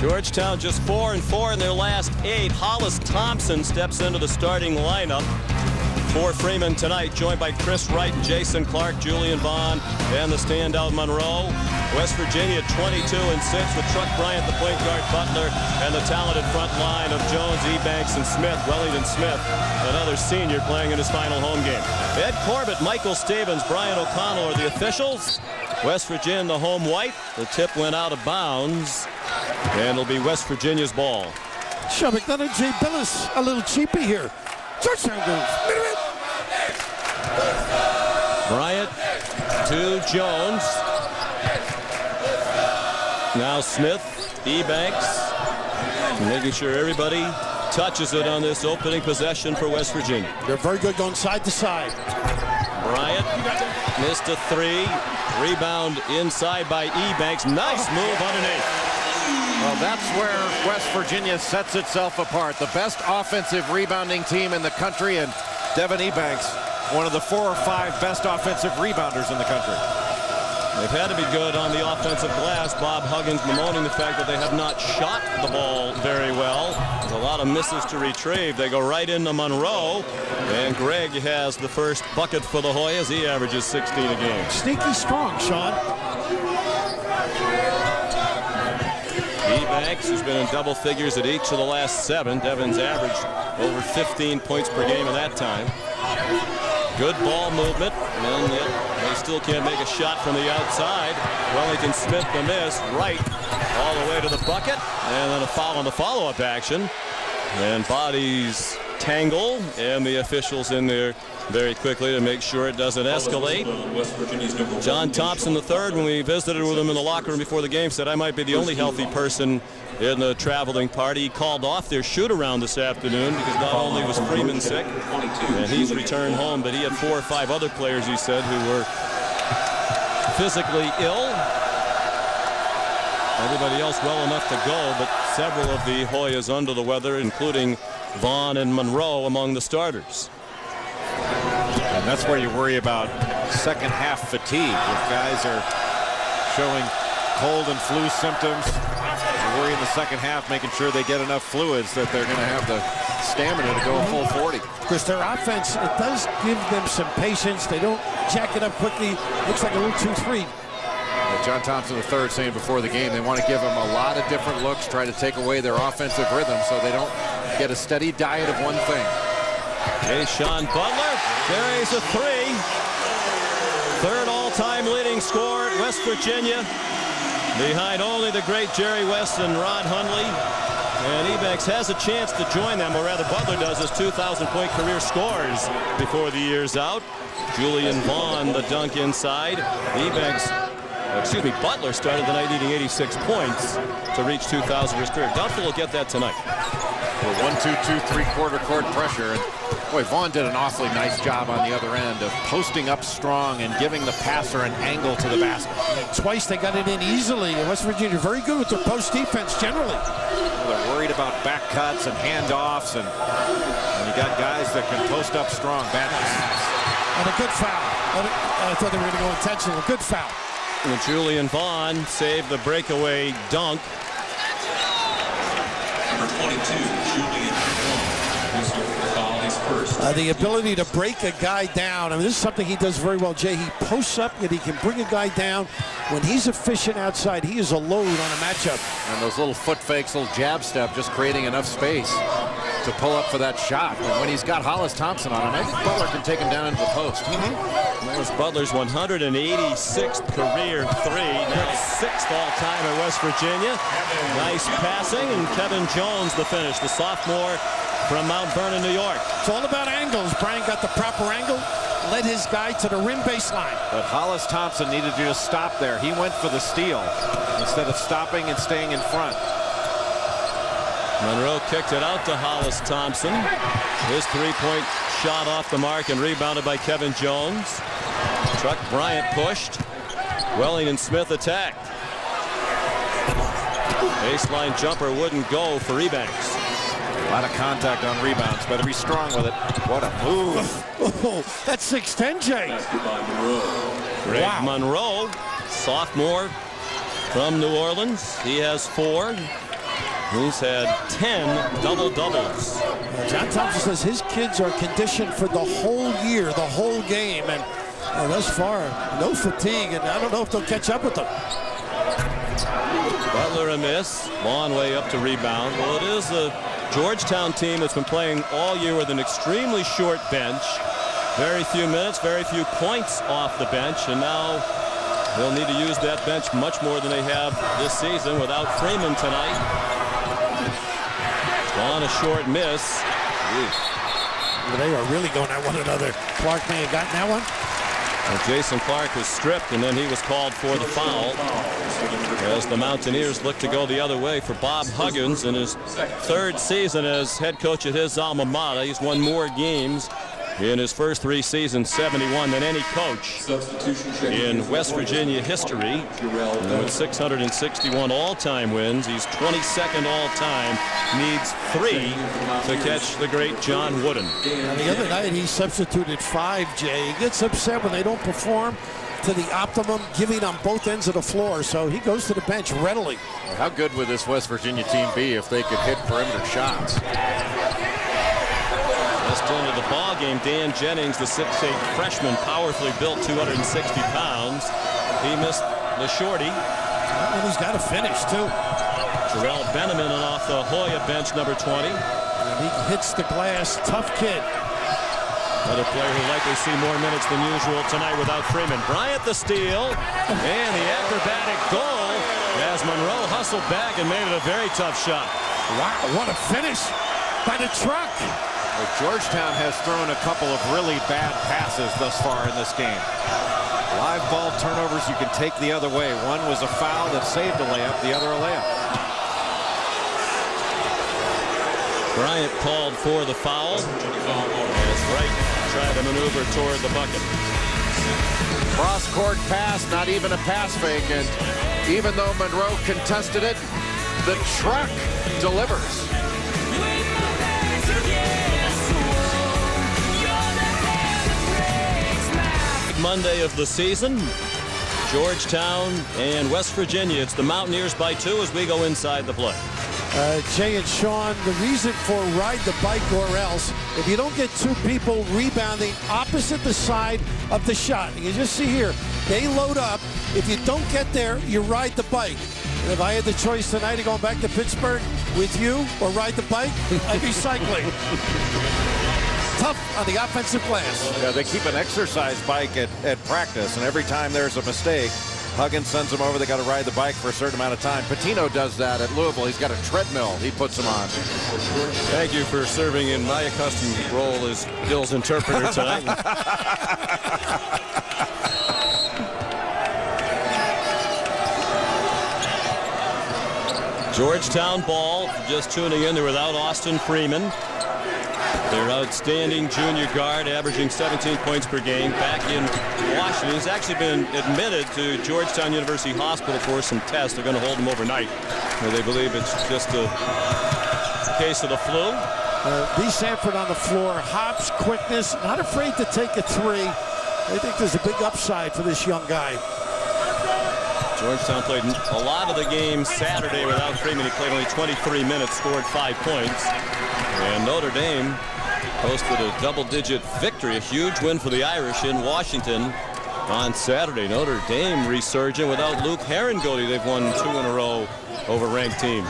Georgetown just four and four in their last eight. Hollis Thompson steps into the starting lineup for Freeman tonight, joined by Chris Wright and Jason Clark, Julian Vaughn, and the standout Monroe. West Virginia 22 and 6 with Truck Bryant, the point guard Butler, and the talented front line of Jones, Ebanks, and Smith. Wellington Smith, another senior playing in his final home game. Ed Corbett, Michael Stevens, Brian O'Connell are the officials. West Virginia the home white. The tip went out of bounds. And it'll be West Virginia's ball. Sean McDonough, Jay Bilas, a little cheapy here. Georgetown goes. Bryant to Jones. Now Smith, Ebanks, making sure everybody touches it on this opening possession for West Virginia. They're very good going side to side. Bryant missed a three. Rebound inside by Ebanks. Nice move underneath. Well, that's where West Virginia sets itself apart. The best offensive rebounding team in the country, and Devin Ebanks, one of the four or five best offensive rebounders in the country. They've had to be good on the offensive glass. Bob Huggins bemoaning the fact that they have not shot the ball very well. There's a lot of misses to retrieve. They go right into Monroe. And Greg has the first bucket for the Hoyas. He averages 16 a game. Sneaky strong, Sean. Ebanks, who's been in double figures at each of the last seven. Devin's averaged over 15 points per game in that time. Good ball movement, and yet they still can't make a shot from the outside. Wellington Smith the miss, right all the way to the bucket, and then a foul on the follow-up action. And bodies tangle, and the officials in there very quickly to make sure it doesn't escalate. John Thompson III, when we visited with him in the locker room before the game, said I might be the only healthy person in the traveling party. He called off their shoot around this afternoon because not only was Freeman sick, and he's returned home, but he had four or five other players, he said, who were physically ill. Everybody else well enough to go, but several of the Hoyas under the weather, including Vaughn and Monroe among the starters. And that's where you worry about second half fatigue. If guys are showing cold and flu symptoms, you worry in the second half making sure they get enough fluids that they're going to have the stamina to go a full 40. Because their offense, it does give them some patience. They don't jack it up quickly. Looks like a little 2-3. John Thompson III saying before the game they want to give them a lot of different looks, try to take away their offensive rhythm so they don't get a steady diet of one thing. Sean Butler carries a three. Third all-time leading scorer at West Virginia. Behind only the great Jerry West and Rod Hundley. And Ebanks has a chance to join them, or rather Butler does his 2,000-point career scores before the year's out. Julian Vaughn, the dunk inside. Ebanks Uh, excuse me, Butler started the night eating 86 points to reach 2,000 for his career. Doubtful will get that tonight. Well, one, two, two, three quarter court pressure. And boy, Vaughn did an awfully nice job on the other end of posting up strong and giving the passer an angle to the basket. Twice they got it in easily. And West Virginia very good with their post defense generally. Well, they're worried about back cuts and handoffs, and, and you got guys that can post up strong. Bad And a good foul. I thought they were going to go intentional. A good foul. And Julian Vaughn saved the breakaway dunk. Number 22, Julian uh, the ability to break a guy down. I mean, this is something he does very well, Jay. He posts up, yet he can bring a guy down. When he's efficient outside, he is a load on a matchup. And those little foot fakes, little jab step, just creating enough space to pull up for that shot. And when he's got Hollis Thompson on him, I think Butler can take him down into the post. Mm -hmm. That was Butler's 186th career three, now sixth all-time at West Virginia. Nice passing, and Kevin Jones the finish, the sophomore from Mount Vernon, New York. It's all about angles. Brian got the proper angle, led his guy to the rim baseline. But Hollis Thompson needed to just stop there. He went for the steal instead of stopping and staying in front. Monroe kicked it out to Hollis Thompson. His three-point shot off the mark and rebounded by Kevin Jones. Truck Bryant pushed. Wellington Smith attacked. Baseline jumper wouldn't go for Ebanks. A lot of contact on rebounds. Better be strong with it. What a move. Oh, that's 6'10", Jay. Greg wow. Monroe, sophomore from New Orleans. He has four. He's had 10 double-doubles. Uh, John Thompson says his kids are conditioned for the whole year, the whole game, and uh, thus far, no fatigue, and I don't know if they'll catch up with them. Butler a miss. Long way up to rebound. Well, it is the Georgetown team that's been playing all year with an extremely short bench. Very few minutes, very few points off the bench, and now they'll need to use that bench much more than they have this season without Freeman tonight. On a short miss. They are really going at one another. Clark may have gotten that one. And Jason Clark was stripped, and then he was called for the foul as the Mountaineers look to go the other way for Bob Huggins in his third season as head coach at his alma mater. He's won more games in his first three seasons, 71, than any coach in West Virginia history. And with 661 all-time wins, he's 22nd all-time, needs three to catch the great John Wooden. And the other night he substituted five, Jay. He gets upset when they don't perform to the optimum, giving on both ends of the floor. So he goes to the bench readily. How good would this West Virginia team be if they could hit perimeter shots? Into the ball game, Dan Jennings, the 6'8 freshman, powerfully built, 260 pounds. He missed the shorty. And he's got to finish, too. Jerrelle Benimon off the Hoya bench, number 20. And he hits the glass. Tough kid. Another player who likely see more minutes than usual tonight without Freeman. Bryant the steal. And the acrobatic goal as Monroe hustled back and made it a very tough shot. Wow, what a finish by the truck. Well, Georgetown has thrown a couple of really bad passes thus far in this game. Live ball turnovers you can take the other way. One was a foul that saved a layup, the other a layup. Bryant called for the foul. As Wright tried to maneuver toward the bucket. Cross-court pass, not even a pass fake, and even though Monroe contested it, the truck delivers. Monday of the season. Georgetown and West Virginia. It's the Mountaineers by two as we go inside the play. Uh, Jay and Sean, the reason for ride the bike or else, if you don't get two people rebounding opposite the side of the shot, you just see here, they load up. If you don't get there, you ride the bike. And if I had the choice tonight of going back to Pittsburgh with you or ride the bike, I'd be cycling. Tough on the offensive glass. Yeah, they keep an exercise bike at, at practice, and every time there's a mistake, Huggins sends them over. They got to ride the bike for a certain amount of time. Pitino does that at Louisville. He's got a treadmill. He puts them on. Thank you for serving in my accustomed role as Bill's interpreter tonight. Georgetown ball, just tuning in. They're without Austin Freeman. Their outstanding junior guard, averaging 17 points per game, back in Washington. He's actually been admitted to Georgetown University Hospital for some tests. They're going to hold him overnight. Where they believe it's just a case of the flu. Uh, V. Sanford on the floor, hops, quickness, not afraid to take a three. I think there's a big upside for this young guy. Georgetown played a lot of the game Saturday without Freeman. He played only 23 minutes, scored five points. And Notre Dame posted a double-digit victory, a huge win for the Irish in Washington on Saturday. Notre Dame resurging without Luke Harangody. They've won two in a row over ranked teams.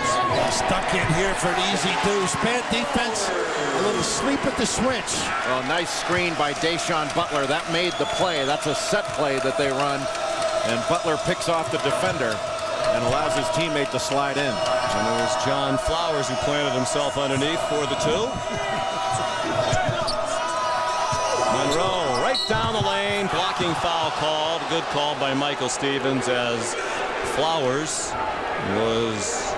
Stuck in here for an easy deuce. Bad defense, a little sleep at the switch. Well, nice screen by Da'Sean Butler. That made the play. That's a set play that they run. And Butler picks off the defender and allows his teammate to slide in. And it was John Flowers who planted himself underneath for the two. Monroe right down the lane, blocking foul called. Good call by Michael Stevens as Flowers was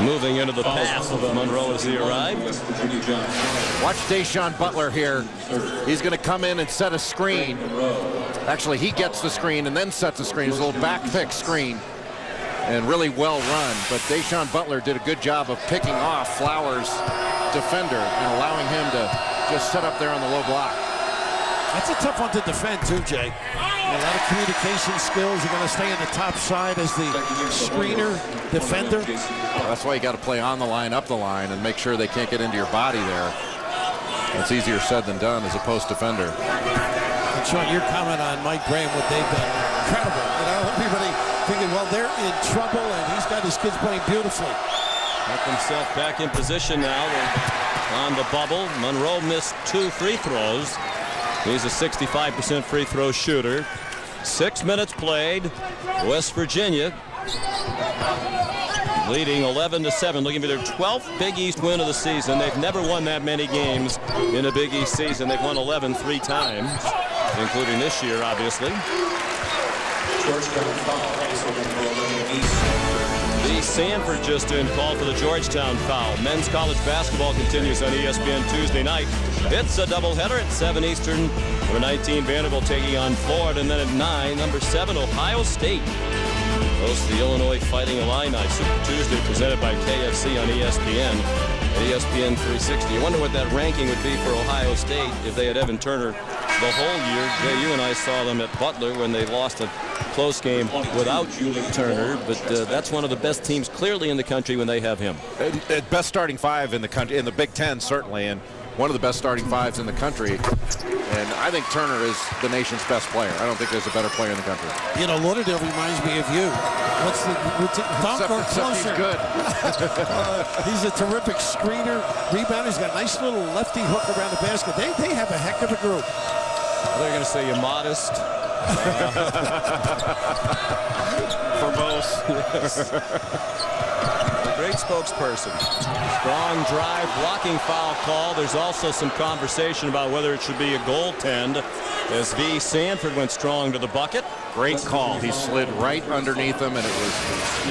moving into the path of Monroe as he arrived. Watch Da'Sean Butler here. He's going to come in and set a screen. Actually, he gets the screen and then sets a screen. It's a little back pick screen and really well run. But Da'Sean Butler did a good job of picking off Flowers' defender and allowing him to just set up there on the low block. That's a tough one to defend, too, Jay. A lot of communication skills. You're going to stay on the top side as the screener, defender. That's why you got to play on the line, up the line, and make sure they can't get into your body there. It's easier said than done as a post defender. And Sean, your comment on Mike Brey, what they've done, incredible. You know, everybody thinking, well, they're in trouble, and he's got his kids playing beautifully. Got himself back in position now on the bubble. Monroe missed two free throws. He's a 65% free throw shooter. Six minutes played. West Virginia leading 11 to 7, looking for their 12th Big East win of the season. They've never won that many games in a Big East season. They've won 11 three times, including this year, obviously. V. Sanford just in call for the Georgetown foul. Men's college basketball continues on ESPN Tuesday night. It's a doubleheader at 7 Eastern. Number 19 Vanderbilt taking on Florida, and then at 9, number 7 Ohio State. Hosts the Illinois Fighting Illini Super Tuesday presented by KFC on ESPN. At ESPN 360. You wonder what that ranking would be for Ohio State if they had Evan Turner the whole year. Jay, you and I saw them at Butler when they lost a close game without Turner, but uh, that's one of the best teams clearly in the country when they have him. At best starting five in the country, in the Big Ten certainly, and one of the best starting fives in the country. And I think Turner is the nation's best player. I don't think there's a better player in the country. You know, Lauderdale reminds me of you. What's the what's it, dunk Except, or closer? he's good. Uh, he's a terrific screener, rebounder. He's got a nice little lefty hook around the basket. They, they have a heck of a group. They're going to say you're modest. Verbose. A great spokesperson. Strong drive, blocking foul call. There's also some conversation about whether it should be a goaltend as V. Sanford went strong to the bucket. Great call. He slid right underneath him, and it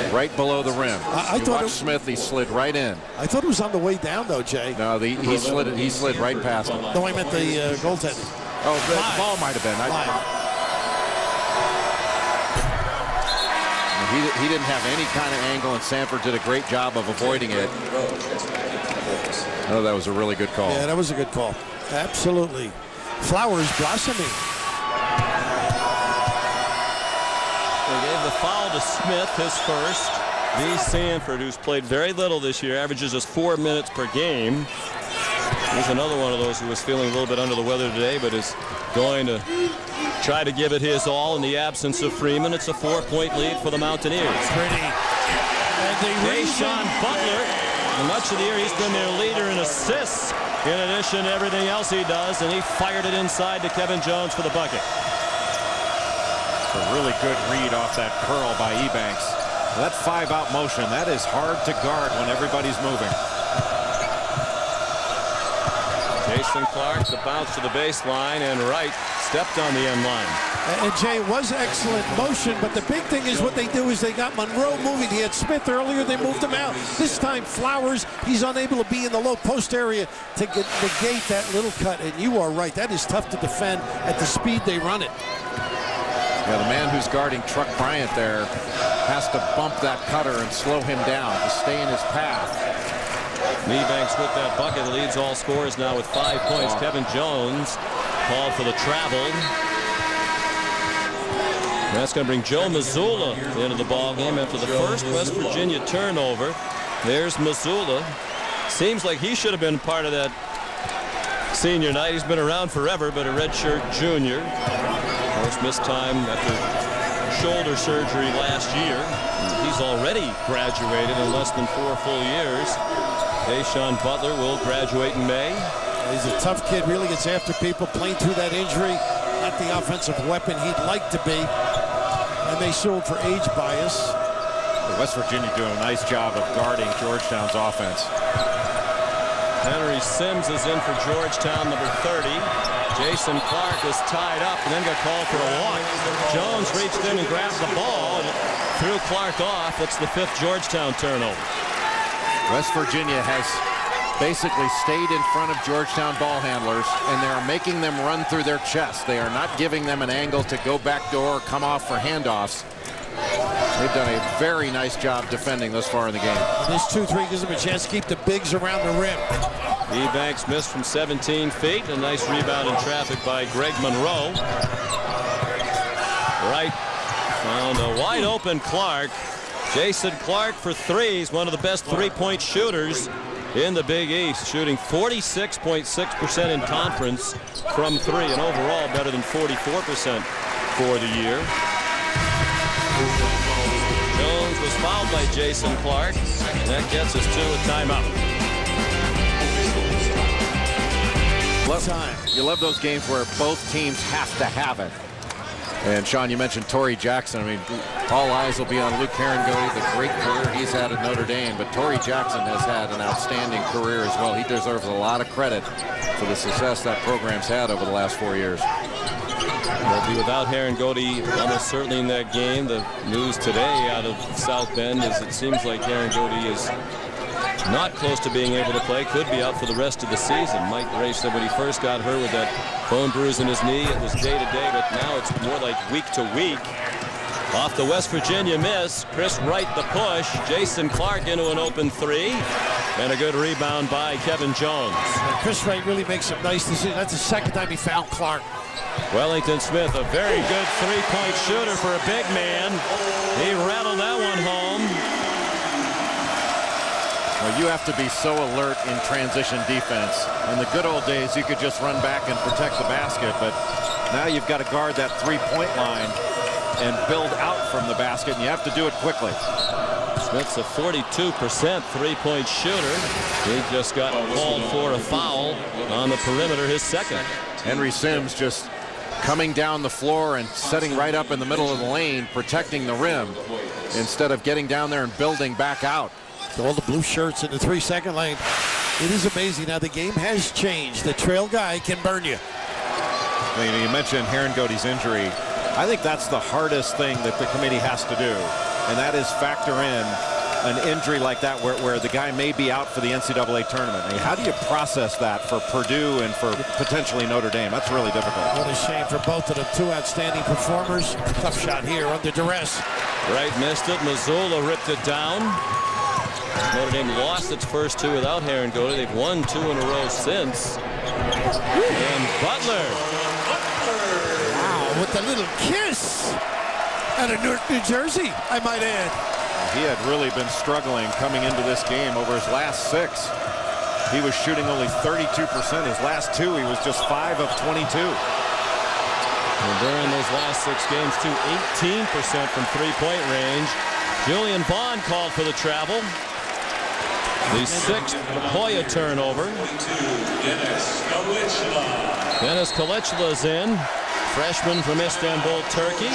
was right below the rim. I- I you thought watch it- Smith. He slid right in. I thought it was on the way down, though, Jay. No, the, he slid. He slid right past him. No, I meant the uh, goaltender. Oh, the ball might have been. I, he, he didn't have any kind of angle, and Sanford did a great job of avoiding it. Oh, that was a really good call. Yeah, that was a good call. Absolutely. Flowers blossoming. They gave the foul to Smith, his first. V. Sanford, who's played very little this year, averages just four minutes per game. He's another one of those who was feeling a little bit under the weather today, but is going to try to give it his all in the absence of Freeman. It's a four-point lead for the Mountaineers. Pretty. And they Da'Sean Butler, much of the year he's been their leader in assists in addition to everything else he does, and he fired it inside to Kevin Jones for the bucket. A really good read off that curl by Ebanks. That five out motion, that is hard to guard when everybody's moving. Jason Clark, the bounce to the baseline, and Wright stepped on the end line. And Jay, was excellent motion, but the big thing is what they do is they got Monroe moving. He had Smith earlier, they moved him out. This time, Flowers, he's unable to be in the low post area to get, negate that little cut. And you are right, that is tough to defend at the speed they run it. Yeah, the man who's guarding Truck Bryant there has to bump that cutter and slow him down to stay in his path. Ebanks with that bucket leads all scorers now with five points. Wow. Kevin Jones called for the travel. That's going to bring Joe Mazzulla into the ball game after the first West Virginia turnover. There's Mazzulla. Seems like he should have been part of that senior night. He's been around forever, but a redshirt junior. Of course, missed time after shoulder surgery last year. He's already graduated in less than four full years. Da'Sean Butler will graduate in May. He's a tough kid, really gets after people, playing through that injury. Not the offensive weapon he'd like to be. And they sold for age bias. West Virginia doing a nice job of guarding Georgetown's offense. Henry Sims is in for Georgetown, number 30. Jason Clark is tied up and then got called for a walk. Jones reached in and grabbed the ball and threw Clark off. It's the fifth Georgetown turnover. West Virginia has basically stayed in front of Georgetown ball handlers, and they are making them run through their chest. They are not giving them an angle to go back door or come off for handoffs. They've done a very nice job defending thus far in the game. This 2-3 gives them a chance to keep the bigs around the rim. Ebanks missed from 17 feet. A nice rebound in traffic by Greg Monroe. Wright found a wide open Clark. Jason Clark for threes, one of the best three-point shooters in the Big East, shooting 46.6% in conference from three, and overall better than 44% for the year. Jones was fouled by Jason Clark, that gets us to a timeout. Love, time. you love those games where both teams have to have it. And Sean, you mentioned Torrey Jackson. I mean, all eyes will be on Luke Harangody, the great career he's had at Notre Dame. But Torrey Jackson has had an outstanding career as well. He deserves a lot of credit for the success that program's had over the last four years. They'll be without Harangody almost certainly in that game. The news today out of South Bend is it seems like Harangody is not close to being able to play, could be out for the rest of the season. Mike Brey said when he first got hurt with that bone bruise in his knee, it was day to day, but now it's more like week to week. Off the West Virginia miss, Chris Wright the push, Jason Clark into an open three, and a good rebound by Kevin Jones. And Chris Wright really makes some nice decisions. That's the second time he found Clark. Wellington Smith, a very good three-point shooter for a big man. He rattled that one home. Well, you have to be so alert in transition defense. In the good old days, you could just run back and protect the basket, but now you've got to guard that three-point line and build out from the basket, and you have to do it quickly. Smith's a 42% three-point shooter. He just got called for a foul on the perimeter, his second. Henry Sims just coming down the floor and setting right up in the middle of the lane, protecting the rim, instead of getting down there and building back out all the blue shirts in the three second lane. It is amazing how the game has changed. The trail guy can burn you. You mentioned Harangody's injury. I think that's the hardest thing that the committee has to do, and that is factor in an injury like that where, where the guy may be out for the NCAA tournament. I mean, how do you process that for Purdue and for potentially Notre Dame? That's really difficult. What a shame for both of them. Two outstanding performers. Tough shot here under duress. Wright missed it. Mazzulla ripped it down. Notre Dame lost its first two without Harangody. They've won two in a row since. And Butler. Wow, with a little kiss out of Newark, New Jersey, I might add. He had really been struggling coming into this game over his last six. He was shooting only 32%. His last two, he was just 5 of 22. And during those last six games, too, 18% from three-point range. Julian Vaughn called for the travel. The sixth Hoya turnover. Dennis Kalicla is in. Freshman from Istanbul, Turkey.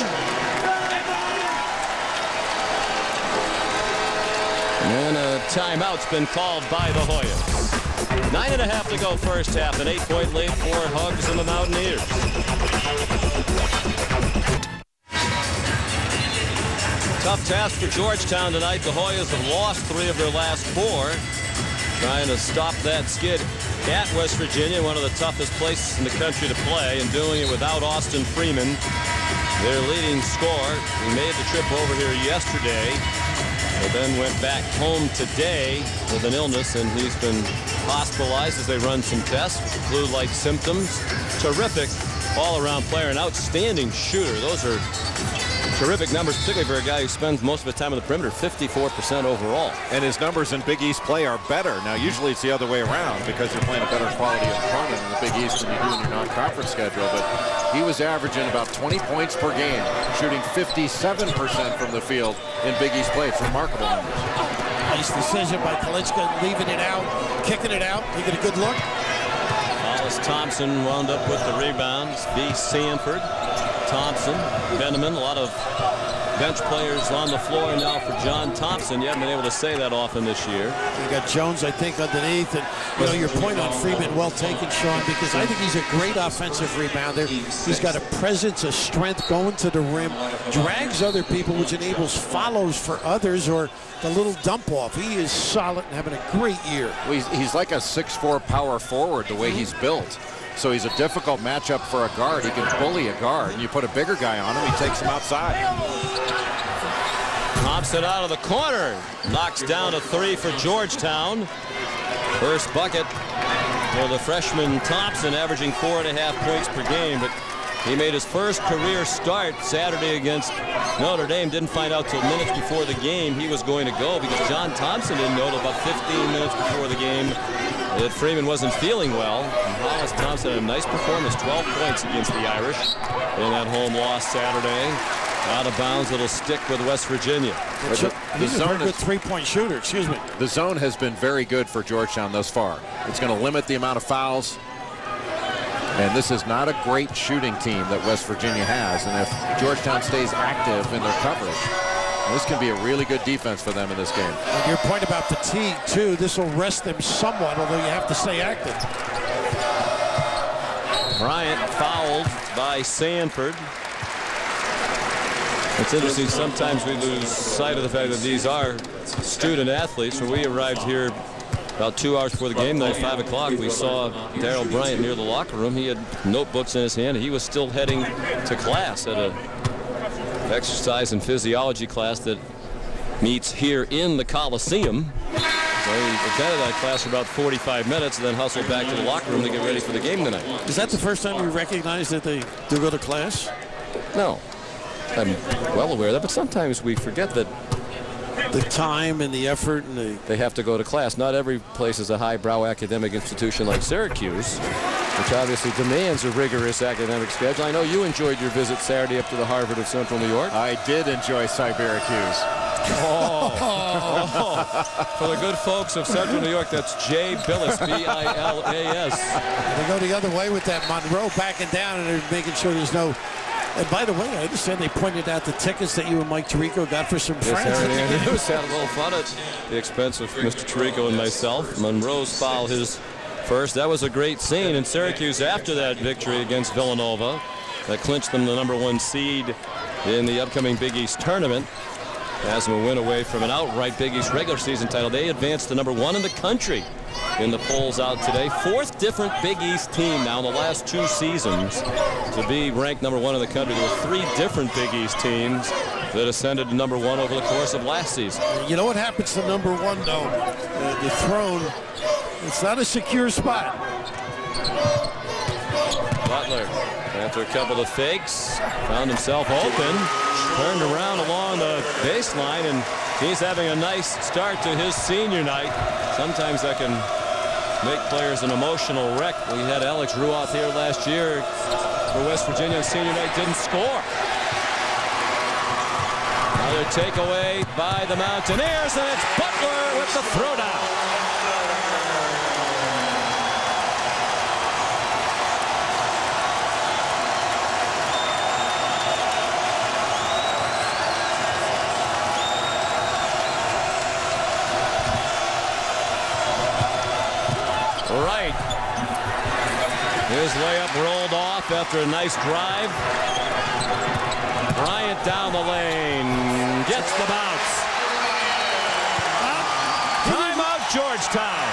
And a timeout's been called by the Hoyas. Nine and a half to go first half. An eight-point lead for Hugs and the Mountaineers. Tough task for Georgetown tonight. The Hoyas have lost three of their last four. Trying to stop that skid at West Virginia, one of the toughest places in the country to play, and doing it without Austin Freeman, their leading scorer. He made the trip over here yesterday, but then went back home today with an illness, and he's been hospitalized as they run some tests, flu-like symptoms. Terrific all-around player, an outstanding shooter. Those are terrific numbers, particularly for a guy who spends most of his time on the perimeter, 54% overall. And his numbers in Big East play are better. Now, usually it's the other way around because you're playing a better quality of opponent in the Big East than you do in your non-conference schedule. But he was averaging about 20 points per game, shooting 57% from the field in Big East play. It's remarkable numbers. Nice decision by Kalicla, leaving it out, kicking it out. You get a good look. Hollis Thompson wound up with the rebounds. V. Sanford Thompson, Benimon, a lot of bench players on the floor now for John Thompson. You haven't been able to say that often this year. You got Jones, I think, underneath. And, you know, your point on Freeman, well taken, Sean, because I think he's a great offensive rebounder. He's got a presence, a strength going to the rim, drags other people, which enables follows for others or the little dump off. He is solid and having a great year. Well, he's, he's like a 6'4 power forward the way he's built. So he's a difficult matchup for a guard. He can bully a guard. And you put a bigger guy on him, he takes him outside. Thompson out of the corner. Knocks down a three for Georgetown. First bucket for the freshman Thompson, averaging four and a half points per game. But he made his first career start Saturday against Notre Dame. Didn't find out till minutes before the game he was going to go because John Thompson didn't know about 15 minutes before the game that Freeman wasn't feeling well. And Hollis Thompson had a nice performance, 12 points against the Irish in that home loss Saturday. Out of bounds, it'll stick with West Virginia. The, He's a zone very good three-point shooter. Excuse me. The zone has been very good for Georgetown thus far. It's going to limit the amount of fouls. And this is not a great shooting team that West Virginia has. And if Georgetown stays active in their coverage, this can be a really good defense for them in this game. And your point about fatigue, too, this will rest them somewhat, although you have to stay active. Bryant fouled by Sanford. It's interesting, sometimes we lose sight of the fact that these are student athletes. When we arrived here about two hours before the game night, 5 o'clock, we saw Daryl Bryant near the locker room. He had notebooks in his hand. He was still heading to class at a exercise and physiology class that meets here in the Coliseum. He attended that class for about 45 minutes and then hustled back to the locker room to get ready for the game tonight. Is that the first time you recognize that they do go to class? No. I'm well aware of that, but sometimes we forget that The time and the effort and the they have to go to class. Not every place is a highbrow academic institution like Syracuse, which obviously demands a rigorous academic schedule. I know you enjoyed your visit Saturday up to the Harvard of Central New York. I did enjoy Syracuse. Oh. For the good folks of Central New York, that's Jay Bilas, B-I-L-A-S. they go the other way with that Monroe backing down and they're making sure there's no. And by the way, I understand they pointed out the tickets that you and Mike Tirico got for some Yes, friends. Erin Andrews had a little fun at the expense of Mr. Tirico and myself. Monroe's foul his first. That was a great scene in Syracuse after that victory against Villanova that clinched them the number one seed in the upcoming Big East tournament. As win away from an outright Big East regular season title. They advanced to number one in the country in the polls out today. Fourth different Big East team now in the last two seasons to be ranked number one in the country. There were three different Big East teams that ascended to number one over the course of last season. You know what happens to number one, though? Uh, the throne, it's not a secure spot. Butler, after a couple of fakes, found himself open, turned around along the baseline, and he's having a nice start to his senior night. Sometimes that can make players an emotional wreck. We had Alex Ruoff here last year for West Virginia senior night, didn't score. Another takeaway by the Mountaineers, and it's Butler with the throwdown. Right. His layup rolled off after a nice drive. Bryant down the lane. Gets the bounce. Timeout Georgetown.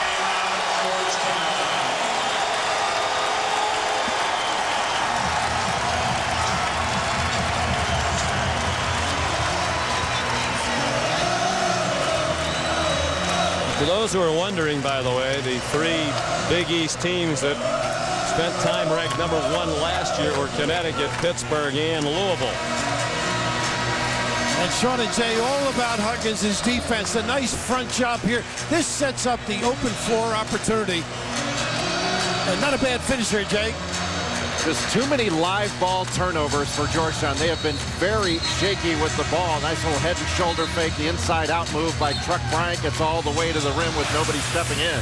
For those who are wondering, by the way, the three Big East teams that spent time ranked number one last year were Connecticut, Pittsburgh, and Louisville. And Sean and Jay, all about Huggins' defense. A nice front job here. This sets up the open floor opportunity. And not a bad finish here, Jay. Just too many live ball turnovers for Georgetown. They have been very shaky with the ball. Nice little head and shoulder fake. The inside out move by Truck Bryant gets all the way to the rim with nobody stepping in.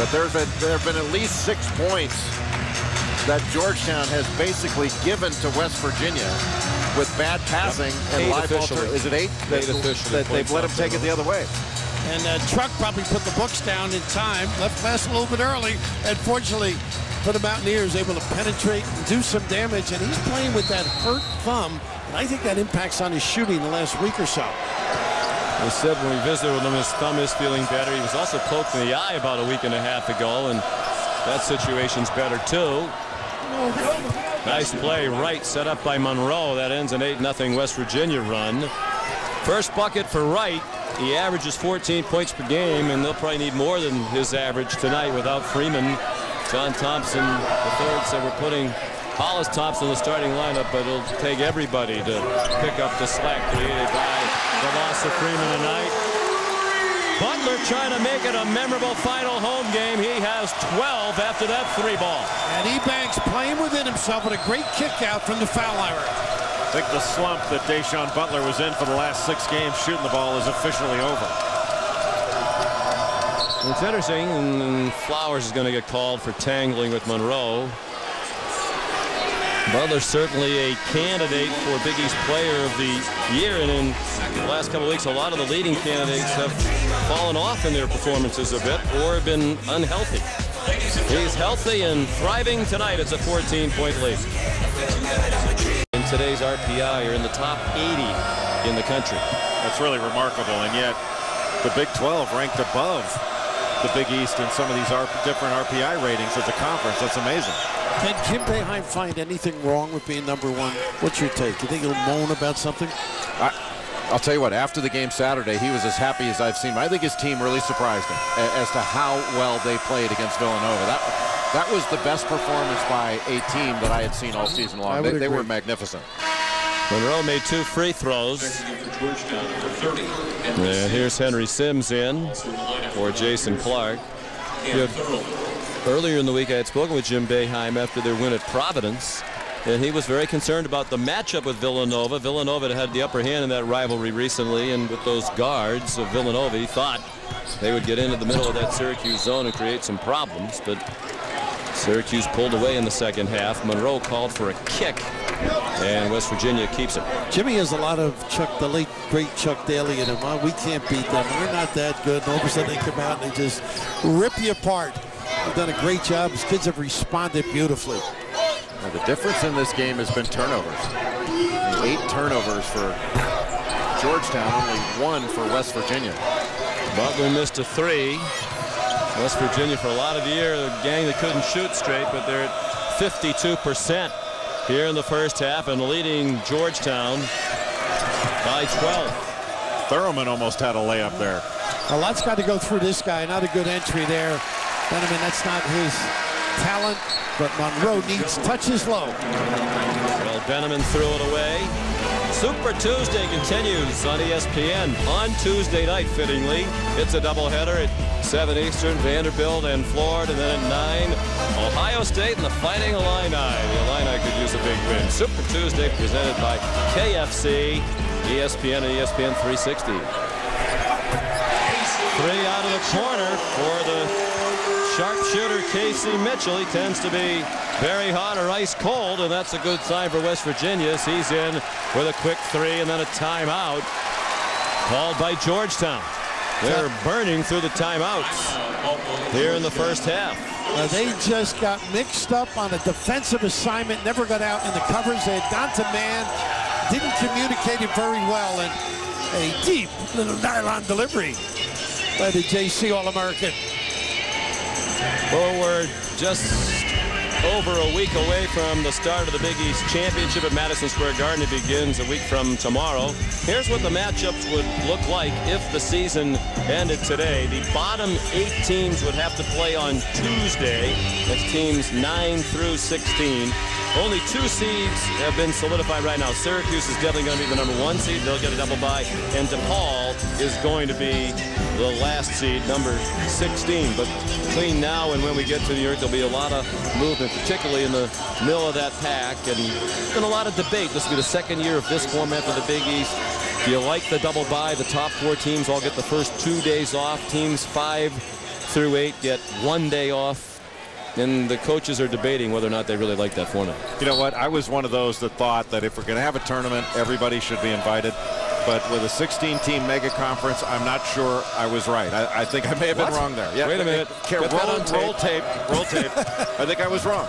But there's a, there have been at least six points that Georgetown has basically given to West Virginia with bad passing and Eight live ball officially. turnovers. Is it eight? Eight officially. That they've let them take it the other way. And uh, Truck probably put the books down in time, left class a little bit early, and fortunately for the Mountaineers, able to penetrate and do some damage. And he's playing with that hurt thumb, and I think that impacts on his shooting the last week or so. He said when we visited with him, his thumb is feeling better. He was also poked in the eye about a week and a half ago, and that situation's better too. Nice play, Wright, set up by Monroe. That ends an 8-0 West Virginia run. First bucket for Wright. He averages 14 points per game, and they'll probably need more than his average tonight without Freeman. John Thompson, the third, said we're putting Hollis Thompson in the starting lineup, but it'll take everybody to pick up the slack created by the loss of Freeman tonight. Butler trying to make it a memorable final home game. He has 12 after that three ball. And Ebanks playing within himself with a great kick out from the foul line. I think the slump that Da'Sean Butler was in for the last six games shooting the ball is officially over. It's interesting, Flowers is going to get called for tangling with Monroe. Butler certainly a candidate for Big East Player of the Year, and in the last couple weeks, a lot of the leading candidates have fallen off in their performances a bit or have been unhealthy. He's healthy and thriving tonight. It's a 14-point lead. In today's RPI, you're in the top 80 in the country. That's really remarkable, and yet the Big 12 ranked above the Big East and some of these R different RPI ratings as a conference. That's amazing. Can Jim Boeheim find anything wrong with being number one? What's your take? Do You think he'll moan about something? I, I'll tell you what, after the game Saturday, he was as happy as I've seen. him. I think his team really surprised him as to how well they played against Villanova. That that was the best performance by a team that I had seen all season long. They, they, were magnificent. Monroe made two free throws. And here's Henry Sims in for Jason Clark. Earlier in the week, I had spoken with Jim Boeheim after their win at Providence, and he was very concerned about the matchup with Villanova. Villanova had the upper hand in that rivalry recently, and with those guards of Villanova, he thought they would get into the middle of that Syracuse zone and create some problems, but Syracuse pulled away in the second half. Monroe called for a kick, and West Virginia keeps it. Jimmy has a lot of Chuck, the late great Chuck Daly in him. Oh, we can't beat them. We're not that good. And all of a sudden they come out and they just rip you apart. They've done a great job. His kids have responded beautifully. Now, the difference in this game has been turnovers. Eight turnovers for Georgetown, only one for West Virginia. Butler missed a three. West Virginia for a lot of the year, a gang that couldn't shoot straight, but they're at 52% here in the first half and leading Georgetown by 12. Thurman almost had a layup there. A lot's got to go through this guy. Not a good entry there. Benimon, that's not his talent, but Monroe needs touches low. Well, Benimon threw it away. Super Tuesday continues on ESPN on Tuesday night, fittingly. It's a doubleheader at 7 Eastern, Vanderbilt and Florida, and then at 9, Ohio State and the Fighting Illini. The Illini could use a big win. Super Tuesday presented by KFC, ESPN and ESPN 360. Three out of the corner for the Sharpshooter Casey Mitchell. He tends to be very hot or ice cold, and that's a good sign for West Virginia. As He's in with a quick three and then a timeout called by Georgetown. They're burning through the timeouts here in the first half. Uh, they just got mixed up on a defensive assignment, never got out in the covers. They had gone to man, didn't communicate it very well, and a deep little nylon delivery by the JC All-American. Well, we're just over a week away from the start of the Big East Championship at Madison Square Garden. It begins a week from tomorrow. Here's what the matchups would look like if the season ended today. The bottom eight teams would have to play on Tuesday. That's teams 9 through 16. Only two seeds have been solidified right now. Syracuse is definitely going to be the number one seed. They'll get a double bye. And DePaul is going to be the last seed, number 16. But between now and when we get to New York, there'll be a lot of movement, particularly in the middle of that pack. And been a lot of debate. This will be the second year of this format for the Big East. Do you like the double bye? The top four teams all get the first two days off. Teams five through eight get one day off and the coaches are debating whether or not they really like that format. You know what? I was one of those that thought that if we're going to have a tournament, everybody should be invited. But with a 16-team mega conference, I'm not sure I was right. I, I think I may have what? been wrong there. Yeah, Wait a minute. Roll, roll, tape. Roll tape. I think I was wrong.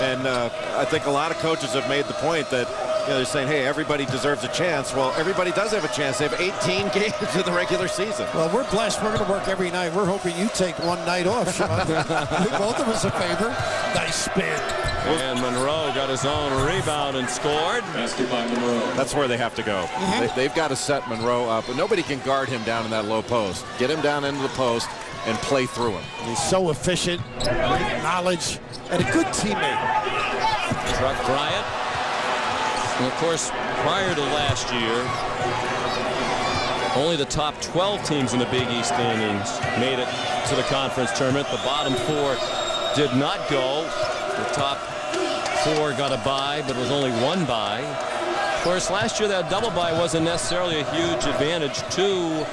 And uh, I think a lot of coaches have made the point that you know, they're saying, hey, everybody deserves a chance. Well, everybody does have a chance. They have 18 games in the regular season. Well, we're blessed. We're going to work every night. We're hoping you take one night off, Sean. Do both of us a favor. Nice spin. And Monroe got his own rebound and scored. Basket by Monroe. That's where they have to go. Mm-hmm. They, they've got to set Monroe up, but nobody can guard him down in that low post. Get him down into the post and play through him. He's so efficient, great knowledge, and a good teammate. Truck Bryant. And of course, prior to last year, only the top 12 teams in the Big East standings made it to the conference tournament. The bottom four did not go. The top four got a bye, but it was only one bye. Of course, last year that double bye wasn't necessarily a huge advantage. Two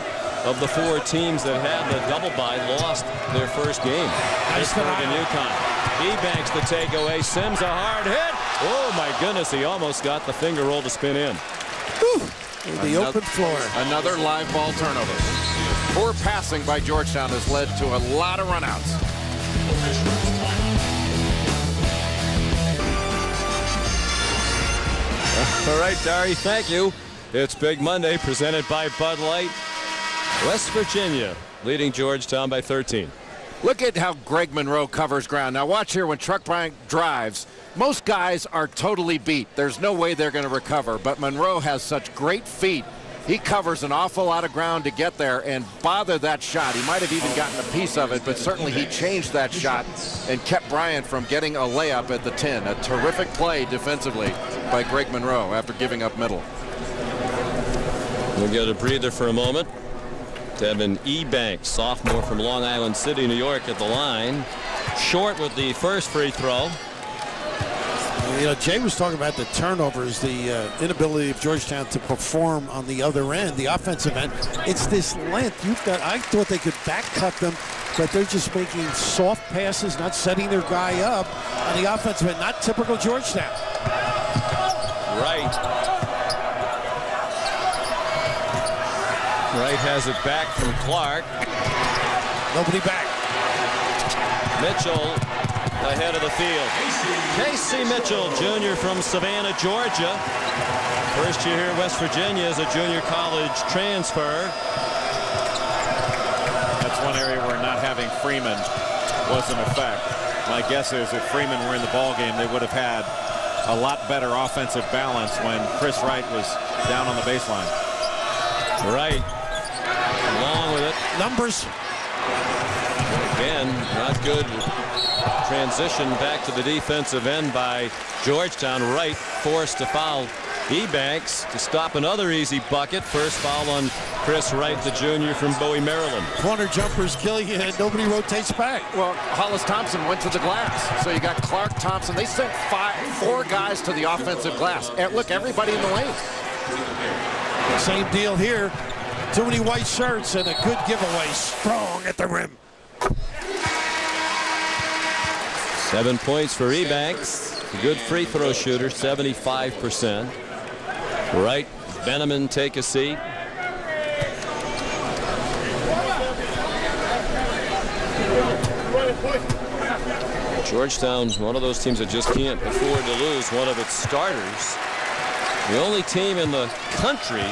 of the four teams that had the double bye lost their first game. Pittsburgh and UConn. Ebanks the takeaway. Sims a hard hit. Oh my goodness, he almost got the finger roll to spin in. The open floor. Another live ball turnover. Poor passing by Georgetown has led to a lot of runouts. All right, Dari, thank you. It's Big Monday presented by Bud Light. West Virginia leading Georgetown by 13. Look at how Greg Monroe covers ground. Now watch here when Truck Bryant drives. Most guys are totally beat. There's no way they're going to recover, but Monroe has such great feet. He covers an awful lot of ground to get there and bother that shot. He might have even gotten a piece of it, but certainly he changed that shot and kept Bryant from getting a layup at the 10. A terrific play defensively by Greg Monroe after giving up middle. We'll get a breather for a moment. Devin Ebanks, sophomore from Long Island City, New York, at the line. Short with the first free throw. You know, Jay was talking about the turnovers, the uh, inability of Georgetown to perform on the other end, the offensive end. It's this length. You've got. I thought they could back cut them, but they're just making soft passes, not setting their guy up on the offensive end. Not typical Georgetown. Wright. Wright has it back from Clark. Nobody back. Mitchell ahead of the field. Casey Mitchell, junior from Savannah, Georgia. First year here at West Virginia as a junior college transfer. That's one area where not having Freeman was an effect. My guess is if Freeman were in the ball game, they would have had a lot better offensive balance when Chris Wright was down on the baseline. Right. Along with it. Numbers. Again, not good. Transition back to the defensive end by Georgetown. Wright forced to foul Ebanks to stop another easy bucket. First foul on Chris Wright, the junior from Bowie, Maryland. Corner jumpers kill you, and nobody rotates back. Well, Hollis Thompson went to the glass. So you got Clark Thompson. They sent five, four guys to the offensive glass. And look, everybody in the lane. Same deal here. Too many white shirts and a good giveaway. Strong at the rim. Seven points for Ebanks. Good free throw shooter, 75%. Right, Benimon take a seat. Georgetown, one of those teams that just can't afford to lose one of its starters. The only team in the country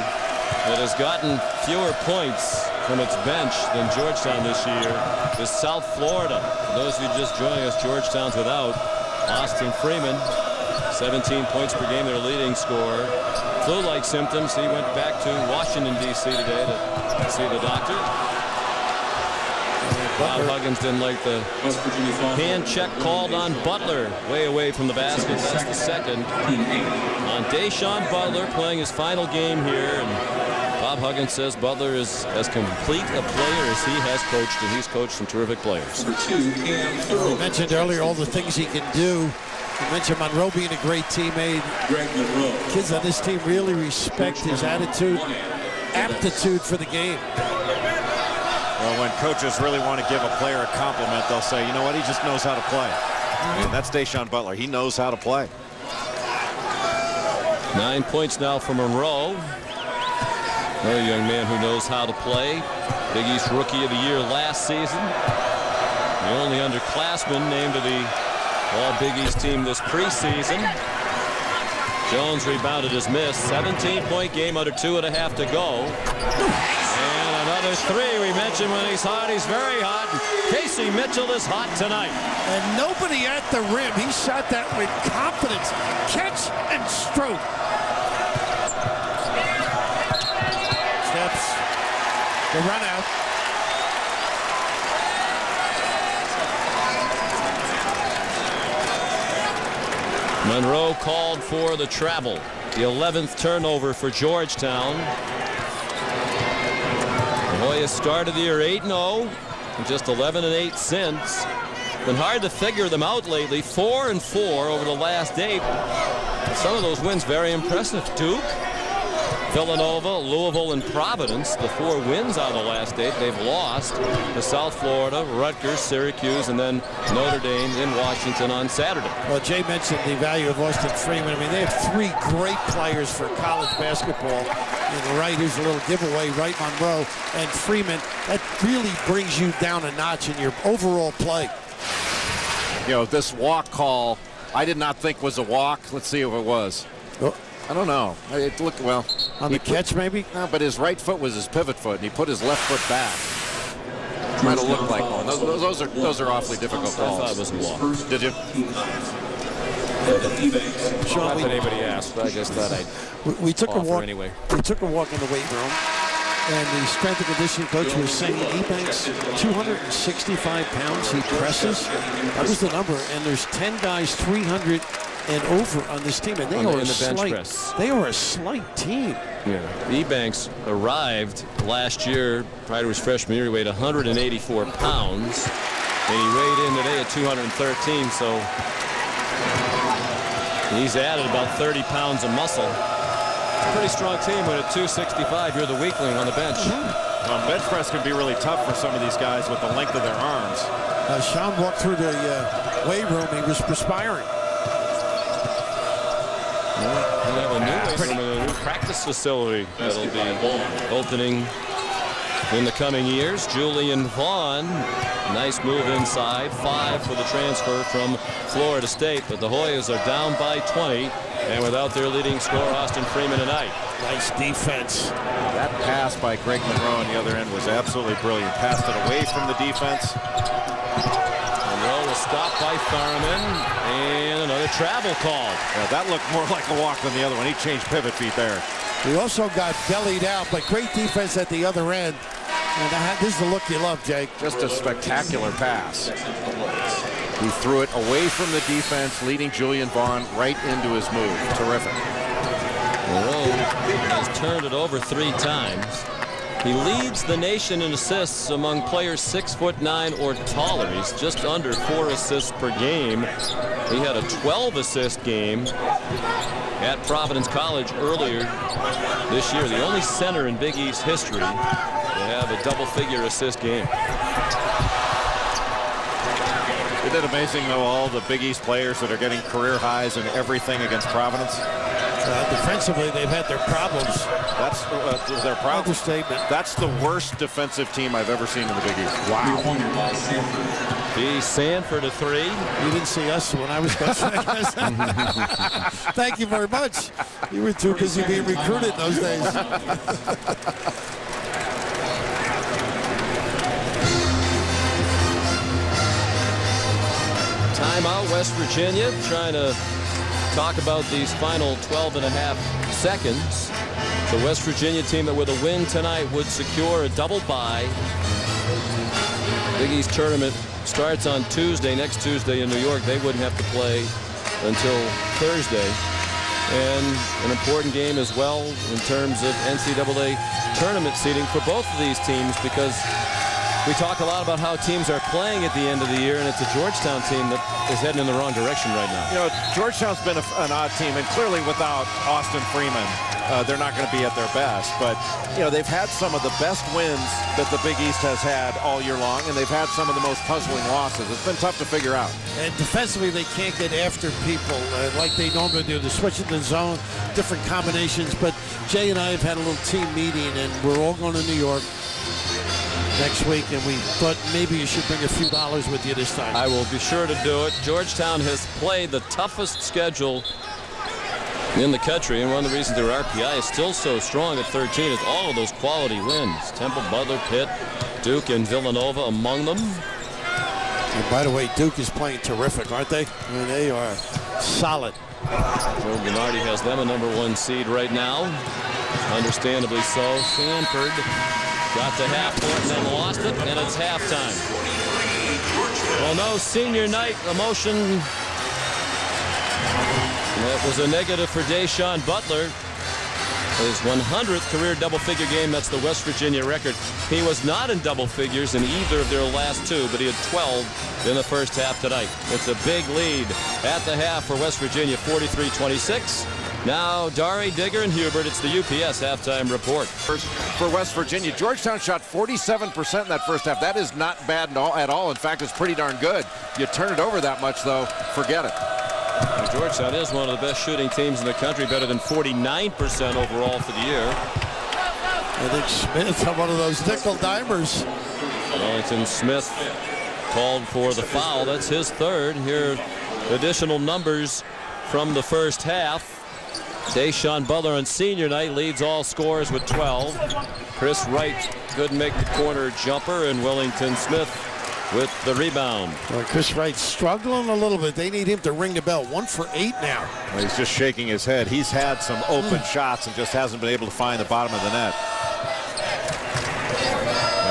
that has gotten fewer points from its bench than Georgetown this year is South Florida. For those of you just joining us, Georgetown's without Austin Freeman. 17 points per game, their leading scorer. Flu-like symptoms. He went back to Washington, D.C. today to see the doctor. Bob Huggins didn't like the West Virginia sophomore. hand check called on Butler, way away from the basket. That's the second on Da'Sean Butler playing his final game here. And Bob Huggins says Butler is as complete a player as he has coached, and he's coached some terrific players. Number two, Cam You Thurl. mentioned earlier all the things he can do. You mentioned Monroe being a great teammate. Greg Monroe. Kids on this team really respect his attitude, aptitude for the game. Well, when coaches really want to give a player a compliment, they'll say, you know what, he just knows how to play. And that's Da'Sean Butler. He knows how to play. Nine points now for Monroe. Another young man who knows how to play. Big East Rookie of the Year last season. The only underclassman named to the All Big East team this preseason. Jones rebounded his miss. 17-point game under two and a half to go. And Another three. We mentioned when he's hot, he's very hot. Casey Mitchell is hot tonight. And nobody at the rim. He shot that with confidence. Catch and stroke. Steps. The run out. Monroe called for the travel. The 11th turnover for Georgetown. Hoyas started the year 8-0, and oh, just 11 and 8 since. Been hard to figure them out lately. Four and four over the last eight. Some of those wins very impressive. Duke, Villanova, Louisville, and Providence. The four wins out of the last eight. They've lost to South Florida, Rutgers, Syracuse, and then Notre Dame in Washington on Saturday. Well, Jay mentioned the value of Austin Freeman. I mean, they have three great players for college basketball. In the right, here's a little giveaway, right Monroe and Freeman. That really brings you down a notch in your overall play. You know, this walk call, I did not think was a walk. Let's see if it was. Oh, I don't know. It looked well. on he the catch, maybe? No, but his right foot was his pivot foot, and he put his left foot back. Might have looked like one. Those, those, those are those are awfully difficult I thought it calls. was a walk. Did you? Sean, Not that anybody asked, but I just thought I'd We, we took a walk. anyway. We took a walk in the weight room, and the strength and conditioning coach was saying Ebanks 265 pounds. He presses. That was the number. And there's 10 guys 300 and over on this team, and they On the- are in a the slight. press. They are a slight team. Yeah. Ebanks arrived last year, prior to his freshman year, he weighed 184 pounds. And he weighed in today at 213, so he's added about 30 pounds of muscle. It's a pretty strong team, but at 265, you're the weakling on the bench. Um, bench press can be really tough for some of these guys with the length of their arms. Uh, Sean walked through the uh, weight room. He was perspiring. We have a new, weight room a new practice facility that'll be opening in the coming years. Julian Vaughn, nice move inside. Five for the transfer from Florida State. But the Hoyas are down by 20 and without their leading scorer, Austin Freeman tonight. Nice defense. That pass by Greg Monroe on the other end was absolutely brilliant. Passed it away from the defense. Monroe was stopped by Thoroughman and another travel call. Yeah, that looked more like a walk than the other one. He changed pivot feet there. We also got bellied out, but great defense at the other end. And that, this is the look you love, Jake. Just a spectacular pass. He threw it away from the defense, leading Julian Vaughn right into his move. Terrific. Monroe has turned it over three times. He leads the nation in assists among players six foot nine or taller. He's just under four assists per game. He had a 12 assist game at Providence College earlier this year. The only center in Big East history to have a double figure assist game. Isn't it amazing, though, all the Big East players that are getting career highs in everything against Providence? Uh, defensively, they've had their problems. That's uh, their problem. Understatement. That's the worst defensive team I've ever seen in the Big East. V. Sanford a three. You didn't see us when I was coaching. Thank you very much. You were too busy being recruited those days. Timeout, West Virginia, trying to talk about these final 12 and a half seconds. The West Virginia team that with a win tonight would secure a double bye. Big East tournament starts on Tuesday, next Tuesday in New York. They wouldn't have to play until Thursday. And an important game as well in terms of NCAA tournament seeding for both of these teams because we talk a lot about how teams are playing at the end of the year, and it's a Georgetown team that is heading in the wrong direction right now. You know, Georgetown's been a, an odd team, and clearly without Austin Freeman, uh, they're not going to be at their best. But, you know, they've had some of the best wins that the Big East has had all year long, and they've had some of the most puzzling losses. It's been tough to figure out. And defensively, they can't get after people uh, like they normally do. They switch in the zone, different combinations. But Jay and I have had a little team meeting, and we're all going to New York next week, and we thought maybe you should bring a few dollars with you this time. I will be sure to do it. Georgetown has played the toughest schedule in the country. And one of the reasons their RPI is still so strong at 13 is all of those quality wins. Temple, Butler, Pitt, Duke, and Villanova among them. And by the way, Duke is playing terrific, aren't they? I mean, they are solid. Joe Lunardi has them a number one seed right now. Understandably so. Sanford got to half court and then lost it, and it's halftime. Well, no senior night emotion. That was a negative for Da'Sean Butler. His 100th career double-figure game. That's the West Virginia record. He was not in double figures in either of their last two, but he had 12 in the first half tonight. It's a big lead at the half for West Virginia, 43-26. Now, Dari, Digger, and Hubert, it's the UPS halftime report. First for West Virginia, Georgetown shot 47% in that first half. That is not bad at all. At all. In fact, it's pretty darn good. You turn it over that much, though, forget it. Georgetown is one of the best shooting teams in the country, better than 49% overall for the year. I think Smith's one of those nickel dimers. Wellington Smith called for the foul. That's his third. Here, additional numbers from the first half. Da'Sean Butler on senior night leads all scores with 12. Chris Wright couldn't make the corner jumper, and Wellington Smith with the rebound. Well, Chris Wright struggling a little bit. They need him to ring the bell. One for eight now. Well, he's just shaking his head. He's had some open hmm. shots and just hasn't been able to find the bottom of the net.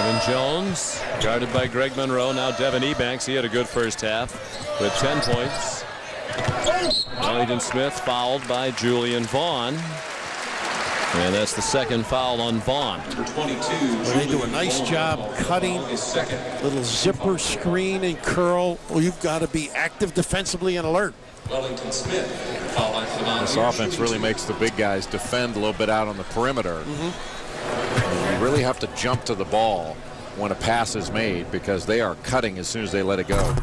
Kevin Jones guarded by Greg Monroe. Now Devin Ebanks. He had a good first half with 10 points. Wellington Smith fouled by Julian Vaughn. And that's the second foul on Vaughn. Well, they do a nice job cutting, little zipper screen and curl. Well, you've got to be active defensively and alert. Wellington Smith, foul line for This offense really makes the big guys defend a little bit out on the perimeter. Mm-hmm. You really have to jump to the ball when a pass is made because they are cutting as soon as they let it go.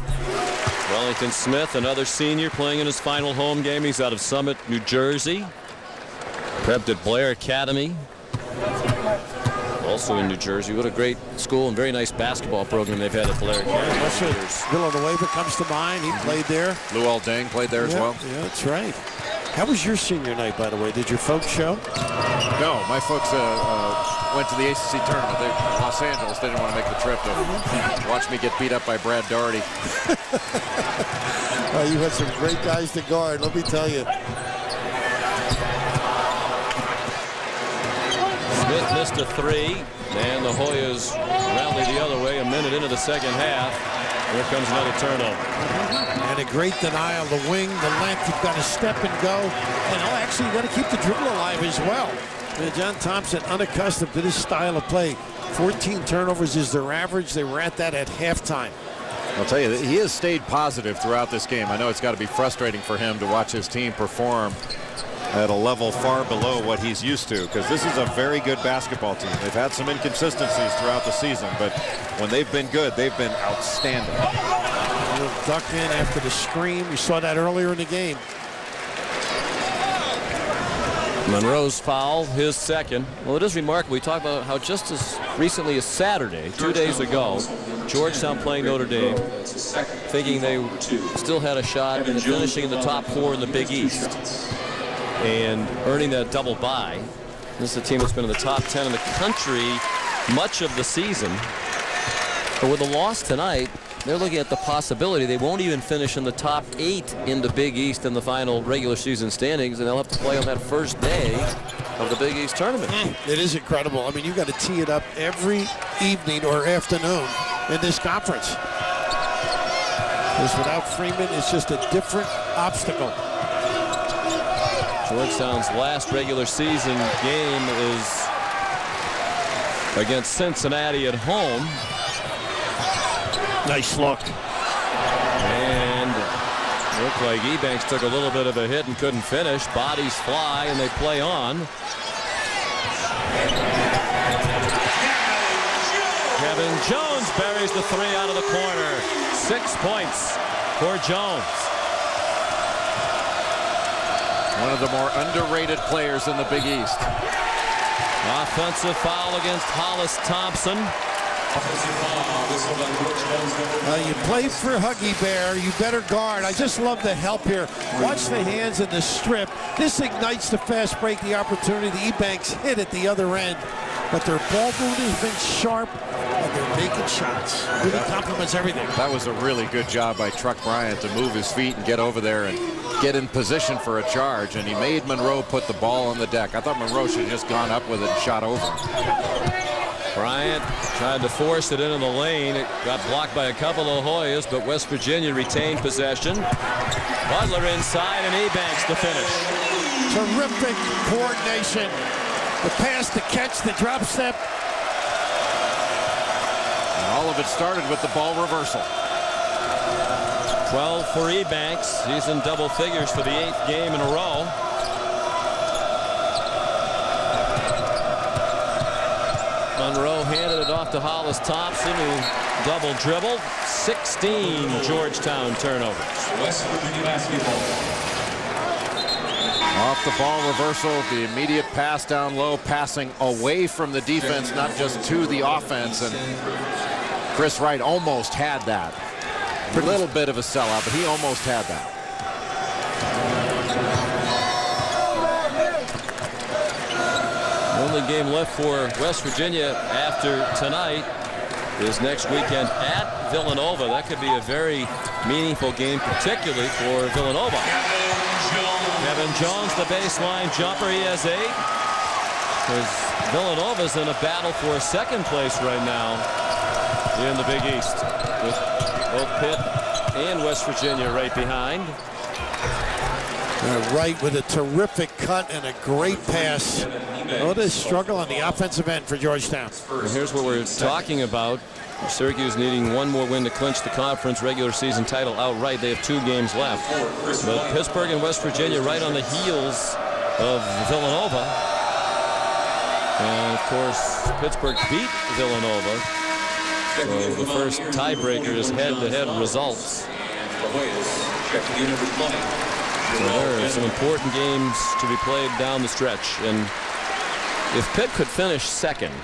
Wellington Smith, another senior playing in his final home game. He's out of Summit, New Jersey. Prepped at Blair Academy. Also in New Jersey. What a great school and very nice basketball program they've had at Blair Academy. That's what Villanueva comes to mind. He played there. Luol Deng played there as well. Yeah, that's right. How was your senior night, by the way? Did your folks show? No, my folks uh, uh, went to the ACC tournament. They, Los Angeles. They didn't want to make the trip to watch me get beat up by Brad Daugherty. Uh, you had some great guys to guard, let me tell you. Smith missed a three, and the Hoyas rally the other way a minute into the second half. Here comes another turnover. And a great denial. The wing, the length, you've got to step and go. And oh, actually, you've got to keep the dribble alive as well. And John Thompson, unaccustomed to this style of play. 14 turnovers is their average. They were at that at halftime. I'll tell you, he has stayed positive throughout this game. I know it's got to be frustrating for him to watch his team perform at a level far below what he's used to because this is a very good basketball team. They've had some inconsistencies throughout the season, but when they've been good, they've been outstanding. A little duck in after the screen. We saw that earlier in the game. Monroe's foul, his second. Well, it is remarkable. We talk about how just as recently as Saturday, two days ago, Georgetown playing Notre Dame, thinking they still had a shot at finishing in the top four in the Big East and earning that double bye. This is a team that's been in the top 10 in the country much of the season. But with a loss tonight, they're looking at the possibility they won't even finish in the top eight in the Big East in the final regular season standings, and they'll have to play on that first day of the Big East tournament. Mm, it is incredible. I mean, you've got to tee it up every evening or afternoon in this conference. Because without Freeman, it's just a different obstacle. Georgetown's last regular season game is against Cincinnati at home. Nice look. And looked like Ebanks took a little bit of a hit and couldn't finish. Bodies fly and they play on. Kevin Jones buries the three out of the corner. Six points for Jones. One of the more underrated players in the Big East. Offensive foul against Hollis Thompson. Uh, you play for Huggy Bear, you better guard. I just love the help here. Watch the hands in the strip. This ignites the fast break, the opportunity. The Ebanks hit at the other end. But their ball movement has been sharp, and they're making shots. Really complements everything. That was a really good job by Truck Bryant to move his feet and get over there and get in position for a charge. And he made Monroe put the ball on the deck. I thought Monroe should have just gone up with it and shot over. Bryant tried to force it into the lane. It got blocked by a couple of Hoyas, but West Virginia retained possession. Butler inside and Ebanks to finish. Terrific coordination. The pass, the catch, the drop step. And all of it started with the ball reversal. 12 for Ebanks. He's in double figures for the eighth game in a row. Monroe handed it off to Hollis Thompson, who double dribbled. 16 Georgetown turnovers. West Virginia basketball. Off the ball reversal, the immediate pass down low, passing away from the defense, not just to the offense. And Chris Wright almost had that. A little bit of a sellout, but he almost had that. Only game left for West Virginia after tonight is next weekend at Villanova. That could be a very meaningful game, particularly for Villanova. Kevin Jones, the baseline jumper. He has eight. Because Villanova's in a battle for second place right now in the Big East. With both Pitt and West Virginia right behind. Uh, Wright with a terrific cut and a great pass. What a struggle on the offensive end for Georgetown. And here's what we're talking about. Syracuse needing one more win to clinch the conference regular season title outright. They have two games left. But Pittsburgh and West Virginia right on the heels of Villanova. And of course, Pittsburgh beat Villanova. So the first tiebreaker is head-to-head results. So there are some important games to be played down the stretch. And if Pitt could finish second,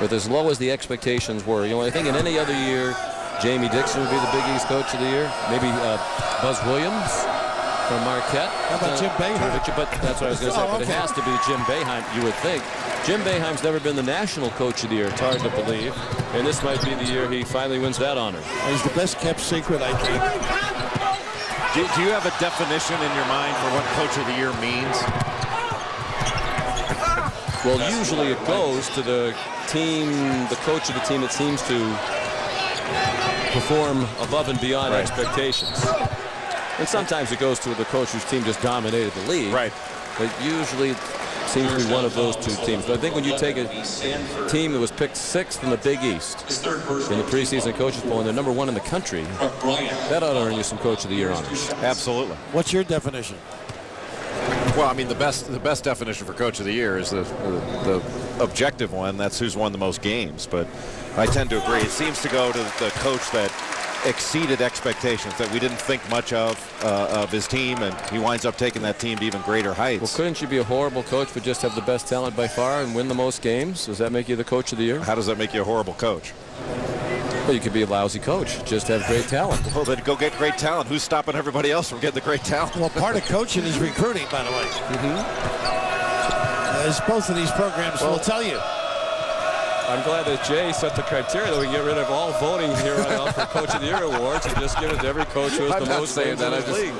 with as low as the expectations were, you know, I think in any other year, Jamie Dixon would be the Big East Coach of the Year. Maybe uh, Buzz Williams from Marquette. How about Jim Boeheim? But, but that's what I was going to say. Oh, But it has to be Jim Boeheim, you would think. Jim Boeheim's never been the national coach of the year. It's hard to believe. And this might be the year he finally wins that honor. He's the best kept secret, I think. Do, do you have a definition in your mind for what Coach of the Year means? Well, usually it goes to the team, the coach of the team that seems to perform above and beyond Right. expectations. And sometimes it goes to the coach whose team just dominated the league. Right. But usually it seems to be one of those two teams. But I think when you take a team that was picked sixth in the Big East His third version. in the preseason coaches poll and they're number one in the country, that ought to earn you some coach of the year honors. Absolutely. What's your definition? Well, I mean, the best the best definition for Coach of the Year is the, the, The objective one, that's who's won the most games. But I tend to agree. It seems to go to the coach that exceeded expectations that we didn't think much of uh, of his team, and he winds up taking that team to even greater heights. Well, couldn't you be a horrible coach but just have the best talent by far and win the most games? Does that make you the coach of the year? How does that make you a horrible coach? Well, you could be a lousy coach, just have great talent. Well, then go get great talent. Who's stopping everybody else from getting the great talent? Well, part of coaching is recruiting, by the way. Mm-hmm. As both of these programs will tell you. I'm glad that Jay set the criteria that we get rid of all voting here on out for Coach of the Year awards and just give it to every coach who has I'm the not most saying that. in I the just, league.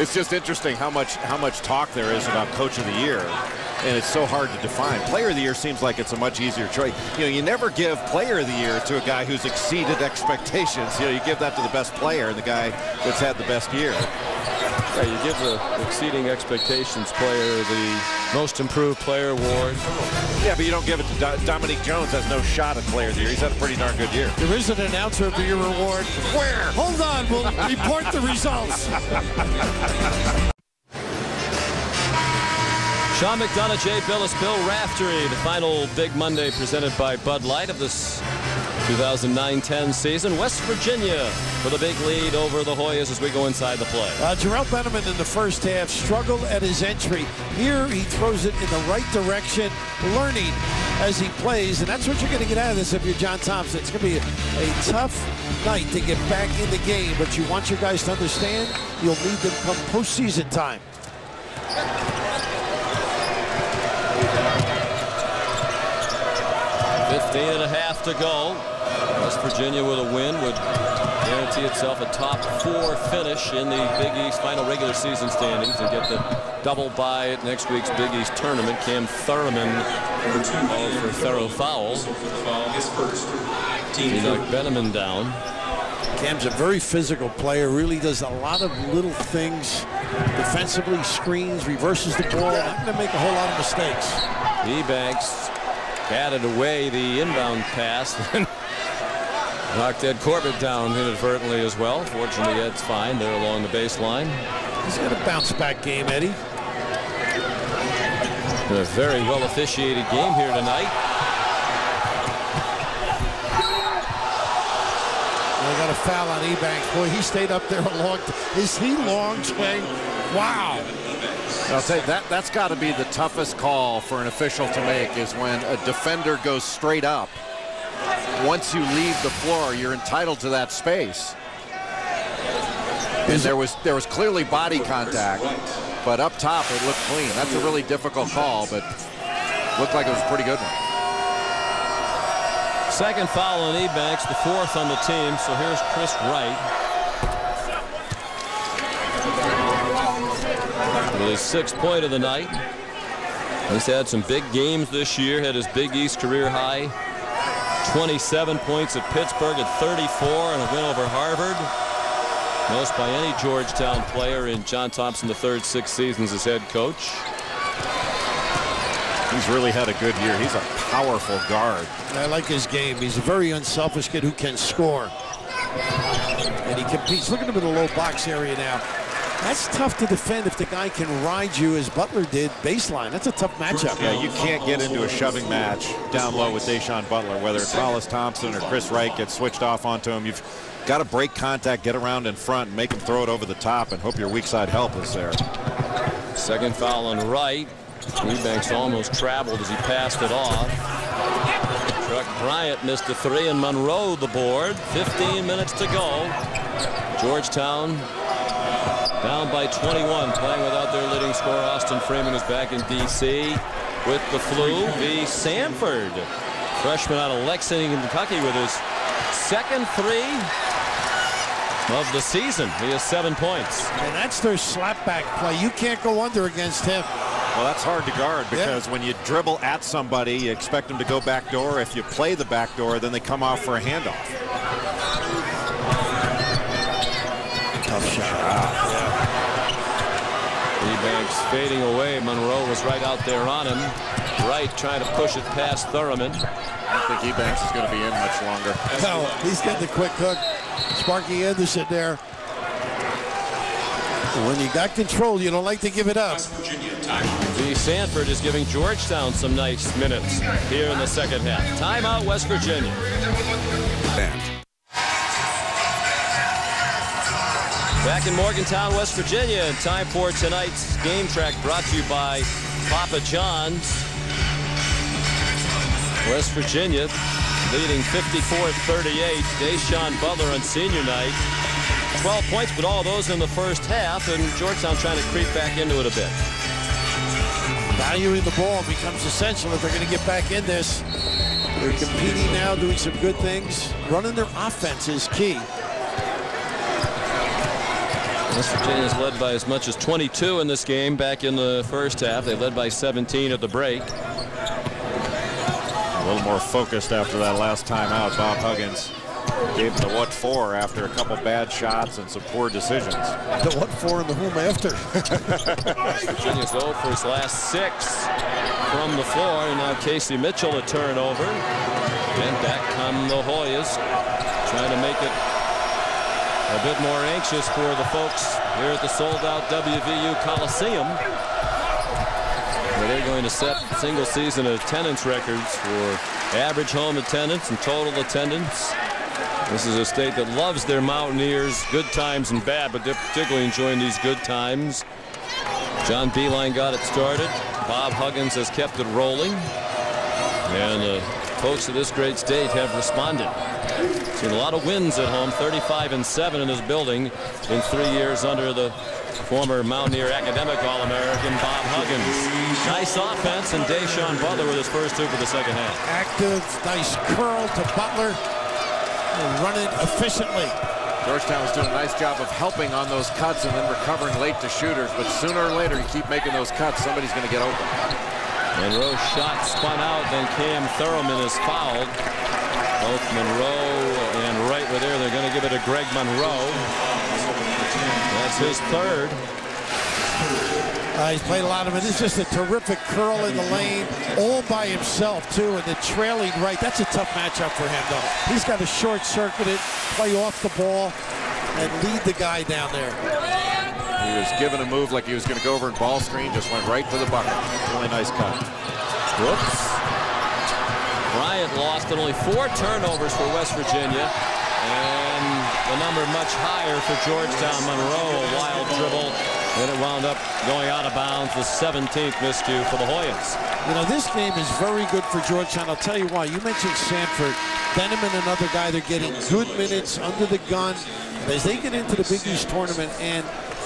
It's just interesting how much how much talk there is about Coach of the Year, and it's so hard to define. Player of the Year seems like it's a much easier choice. You know, you never give Player of the Year to a guy who's exceeded expectations. You know, you give that to the best player, and the guy that's had the best year. Yeah, you give the exceeding expectations player the most improved player award. Yeah, but you don't give it to Do- Dominique Jones. Has no shot at Player of the Year. He's had a pretty darn good year. There is an announcer of the year award. Where? Hold on, we'll report the results. Sean McDonough, Jay Bilas, Bill Raftery, the final Big Monday presented by Bud Light of this 2009-10 season. West Virginia with a big lead over the Hoyas as we go inside the play. Uh, Jerrelle Benimon in the first half struggled at his entry. Here he throws it in the right direction, learning as he plays, and that's what you're going to get out of this if you're John Thompson. It's going to be a, a tough night to get back in the game, but you want your guys to understand you'll need them come postseason time. 15 and a half to go. West Virginia with a win would guarantee itself a top four finish in the Big East final regular season standings and get the double bye at next week's Big East tournament. Cam Thoroughman called for thorough foul. He knocked Benimon down. Cam's a very physical player, really does a lot of little things defensively, screens, reverses the ball, not going to make a whole lot of mistakes. Ebanks batted away the inbound pass knocked Ed Corbett down inadvertently as well. Fortunately, Ed's fine there along the baseline. He's got a bounce back game, Eddie. And a very well officiated game here tonight. They got a foul on Ebanks. Boy, he stayed up there a long time. Is he long, Swing? Wow. I'll say that that's got to be the toughest call for an official to make is when a defender goes straight up. Once you leave the floor, you're entitled to that space. And there was there was clearly body contact, but up top it looked clean. That's a really difficult call, but looked like it was a pretty good one. Second foul on Ebanks, the fourth on the team. So here's Chris Wright. With his sixth point of the night. He's had some big games this year, had his Big East career high. 27 points at Pittsburgh at 34 and a win over Harvard. Most by any Georgetown player in John Thompson the third six seasons as head coach. He's really had a good year. He's a powerful guard. I like his game. He's a very unselfish kid who can score. And he competes. Look at him in the low box area now. That's tough to defend if the guy can ride you as Butler did baseline. That's a tough matchup. Yeah, you can't get into a shoving match down low with Da'Sean Butler, whether it's Hollis Thompson or Chris Wright gets switched off onto him. You've got to break contact, get around in front, and make him throw it over the top and hope your weak side help is there. Second foul on Wright. Ebanks almost traveled as he passed it off. Truck Bryant missed a three and Monroe the board. 15 minutes to go. Georgetown down by 21, playing without their leading scorer. Austin Freeman is back in D.C. with the flu. V. Sanford, freshman out of Lexington, Kentucky, with his second three of the season. He has seven points. And that's their slapback play. You can't go under against him. Well, that's hard to guard because yeah. when you dribble at somebody, you expect them to go back door. If you play the back door, then they come off for a handoff. Ebanks fading away. Monroe was right out there on him. Wright trying to push it past Thoroughman. I don't think Ebanks is going to be in much longer. No, he's getting the quick hook. Sparky Anderson there. When you got control, you don't like to give it up. The Sanford is giving Georgetown some nice minutes here in the second half. Timeout, West Virginia. Back in Morgantown, West Virginia, time for tonight's game track brought to you by Papa John's. West Virginia leading 54-38. Da'Sean Butler on senior night. 12 points, but all those in the first half, and Georgetown trying to creep back into it a bit. Valuing the ball becomes essential if they're going to get back in this. They're competing now, doing some good things. Running their offense is key. West Virginia is led by as much as 22 in this game back in the first half. They led by 17 at the break. A little more focused after that last time out. Bob Huggins gave the what for after a couple bad shots and some poor decisions. The what for and the whom after. Virginia's 0 for his last six from the floor. And now Casey Mitchell a turnover. And back come the Hoyas trying to make it a bit more anxious for the folks here at the sold-out WVU Coliseum. Where they're going to set single season attendance records for average home attendance and total attendance. This is a state that loves their Mountaineers, good times and bad, but they're particularly enjoying these good times. John Beilein got it started. Bob Huggins has kept it rolling. And the folks of this great state have responded. Seen a lot of wins at home, 35 and 7 in this building in three years under the former Mountaineer academic All-American Bob Huggins. Nice offense, and Da'Sean Butler with his first two for the second half. Active, nice curl to Butler. Running efficiently. Georgetown was doing a nice job of helping on those cuts and then recovering late to shooters. But sooner or later, you keep making those cuts, somebody's going to get open. Monroe shot spun out, then Cam Thoroughman is fouled. Both Monroe and Wright were there. They're going to give it to Greg Monroe. That's his third. Uh, he's played a lot of it. It's just a terrific curl in the lane, all by himself, too, and the trailing right. That's a tough matchup for him, though. He's got to short circuit it, play off the ball, and lead the guy down there. He was given a move like he was going to go over and ball screen, just went right to the bucket. Really nice cut. Whoops. Lost and only four turnovers for West Virginia. And the number much higher for Georgetown Monroe. A wild dribble. Then it wound up going out of bounds. The 17th miscue for the Hoyans. You know, this game is very good for Georgetown. I'll tell you why. You mentioned Sanford. Benham and another guy, they're getting good minutes under the gun. As they get into the Big East tournament and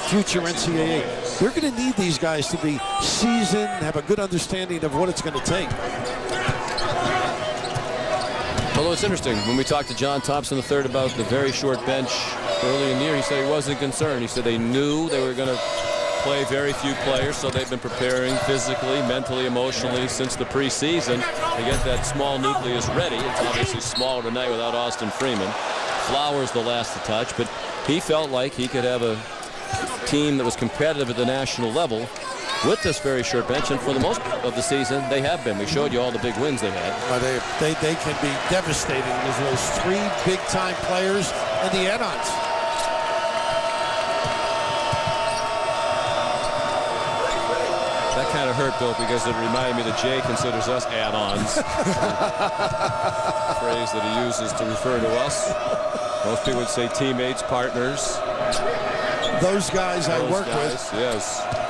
future NCAA, they're going to need these guys to be seasoned, have a good understanding of what it's going to take. Although it's interesting, when we talked to John Thompson III about the very short bench early in the year, he said he wasn't concerned. He said they knew they were going to play very few players, so they've been preparing physically, mentally, emotionally since the preseason to get that small nucleus ready. It's obviously smaller tonight without Austin Freeman. Flowers the last to touch, but he felt like he could have a team that was competitive at the national level with this very short bench, and for the most of the season, they have been. We showed you all the big wins they had. Uh, they, they, they can be devastating. There's those three big-time players and the add-ons. That kind of hurt, Bill, because it reminded me that Jay considers us add-ons. phrase that he uses to refer to us. Most people would say teammates, partners. Those guys I work guys, with. Yes.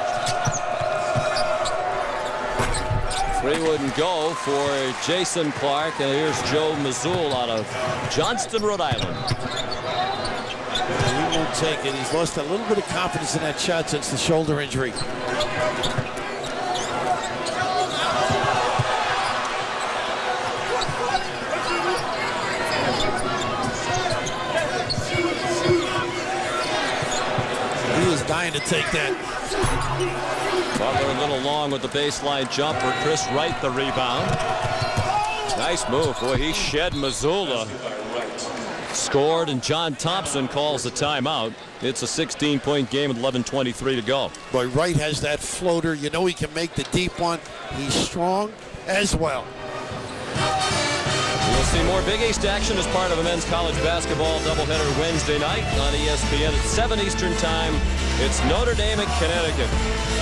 Three wouldn't go for Jason Clark, and here's Joe Mazzulla out of Johnston, Rhode Island. He won't take it. He's lost a little bit of confidence in that shot since the shoulder injury. He is dying to take that. Butler a little long with the baseline jumper. Chris Wright the rebound. Nice move. Boy, he shed Mazzulla. Scored, and John Thompson calls the timeout. It's a 16-point game with 11.23 to go. Boy, Wright has that floater. You know he can make the deep one. He's strong as well. We'll see more Big East action as part of a men's college basketball doubleheader Wednesday night on ESPN at 7 Eastern Time. It's Notre Dame and Connecticut.